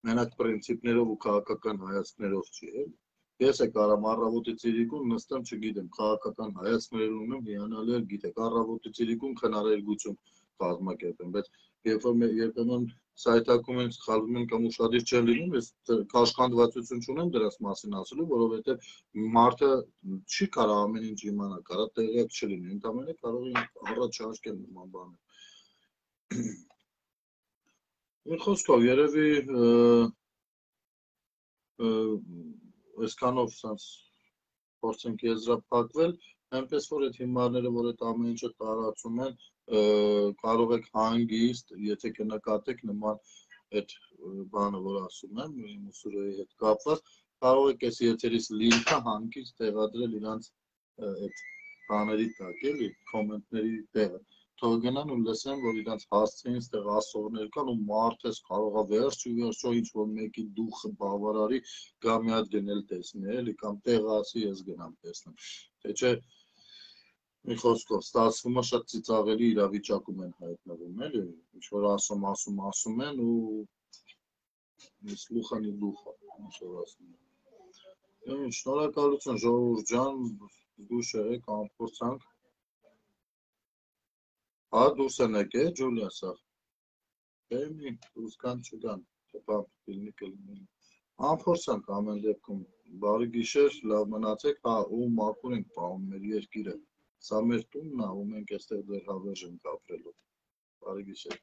մենակ պրինցիպներով ու քաղաքական հայացքներով չի, էլի։ Ես է կարամ առավոտից իրիկուն նստեմ, չգիտեմ, քաղաքական հայացքներ ունեմ, հիանալի էլ գիտեք, առավոտից իրիկուն քնարերգություն կազմակերպեմ, բայց երբ երբեմն սայթակում են սխալվում են կամ ուշադիր չեն լինում, ես կաշխանդվածություն չունեմ դրանց մասին ասելու, որովհետև մարդը չի կարող ամեն ինչ իմանա, կարա տեղյակ չլինի, ընդամենը կարող է առաջ չհաշկել նման բաներ։ Մի խոսքով երևի այսքանով սենց փորձենք եզրափակվել, այնպես որ այդ հիմարները, որ այդ ամեն ինչը տարածում են, կարող եք հանգիստ, եթե կնկատեք նման այդ բանը, որ ասում եմ, մուսուրայի հետ կապված, կարող եք այս եթերից լինքը հանգիստ տեղադրել իրանց այդ բաների տակ, էլի, կոմենտների տեղը թող գնան ու լսեն, որ իրանց հասցեին ստեղ ասողներ կան ու մարդես կարողա վերջ ու վերջո ինչ որ մեկի դուխը բավարարի գա մի հատ գնել տեսնի, էլի կամ տեղացի ես գնամ տեսնեմ։ Թե չէ մի խոսքով ստացվում է շատ ծիծաղելի իրավիճակում են հայտնվում, էլի, ինչ որ ասում, ասում, ասում են ու ես լուխը նի լուխը, ինչ որ ասում են։ Եմ շնորհակալություն ժողովուրդ ջան, դու շեղեք ամփորձանք։ Հա դուրս են եկե Ջուլիա սա։ Բեմի դե դուրս կան չգան, չփա ֆիլմի կլինի։ Ամփորձանք ամեն դեպքում։ Բարի գիշեր, լավ մնացեք, հա ու մաքուր ենք, պարոն, մեր երկիրը։ Սա մեր տունն է, ու մենք այստեղ դեռ հավերժ ենք ապրելու։ Բարի գիշեր։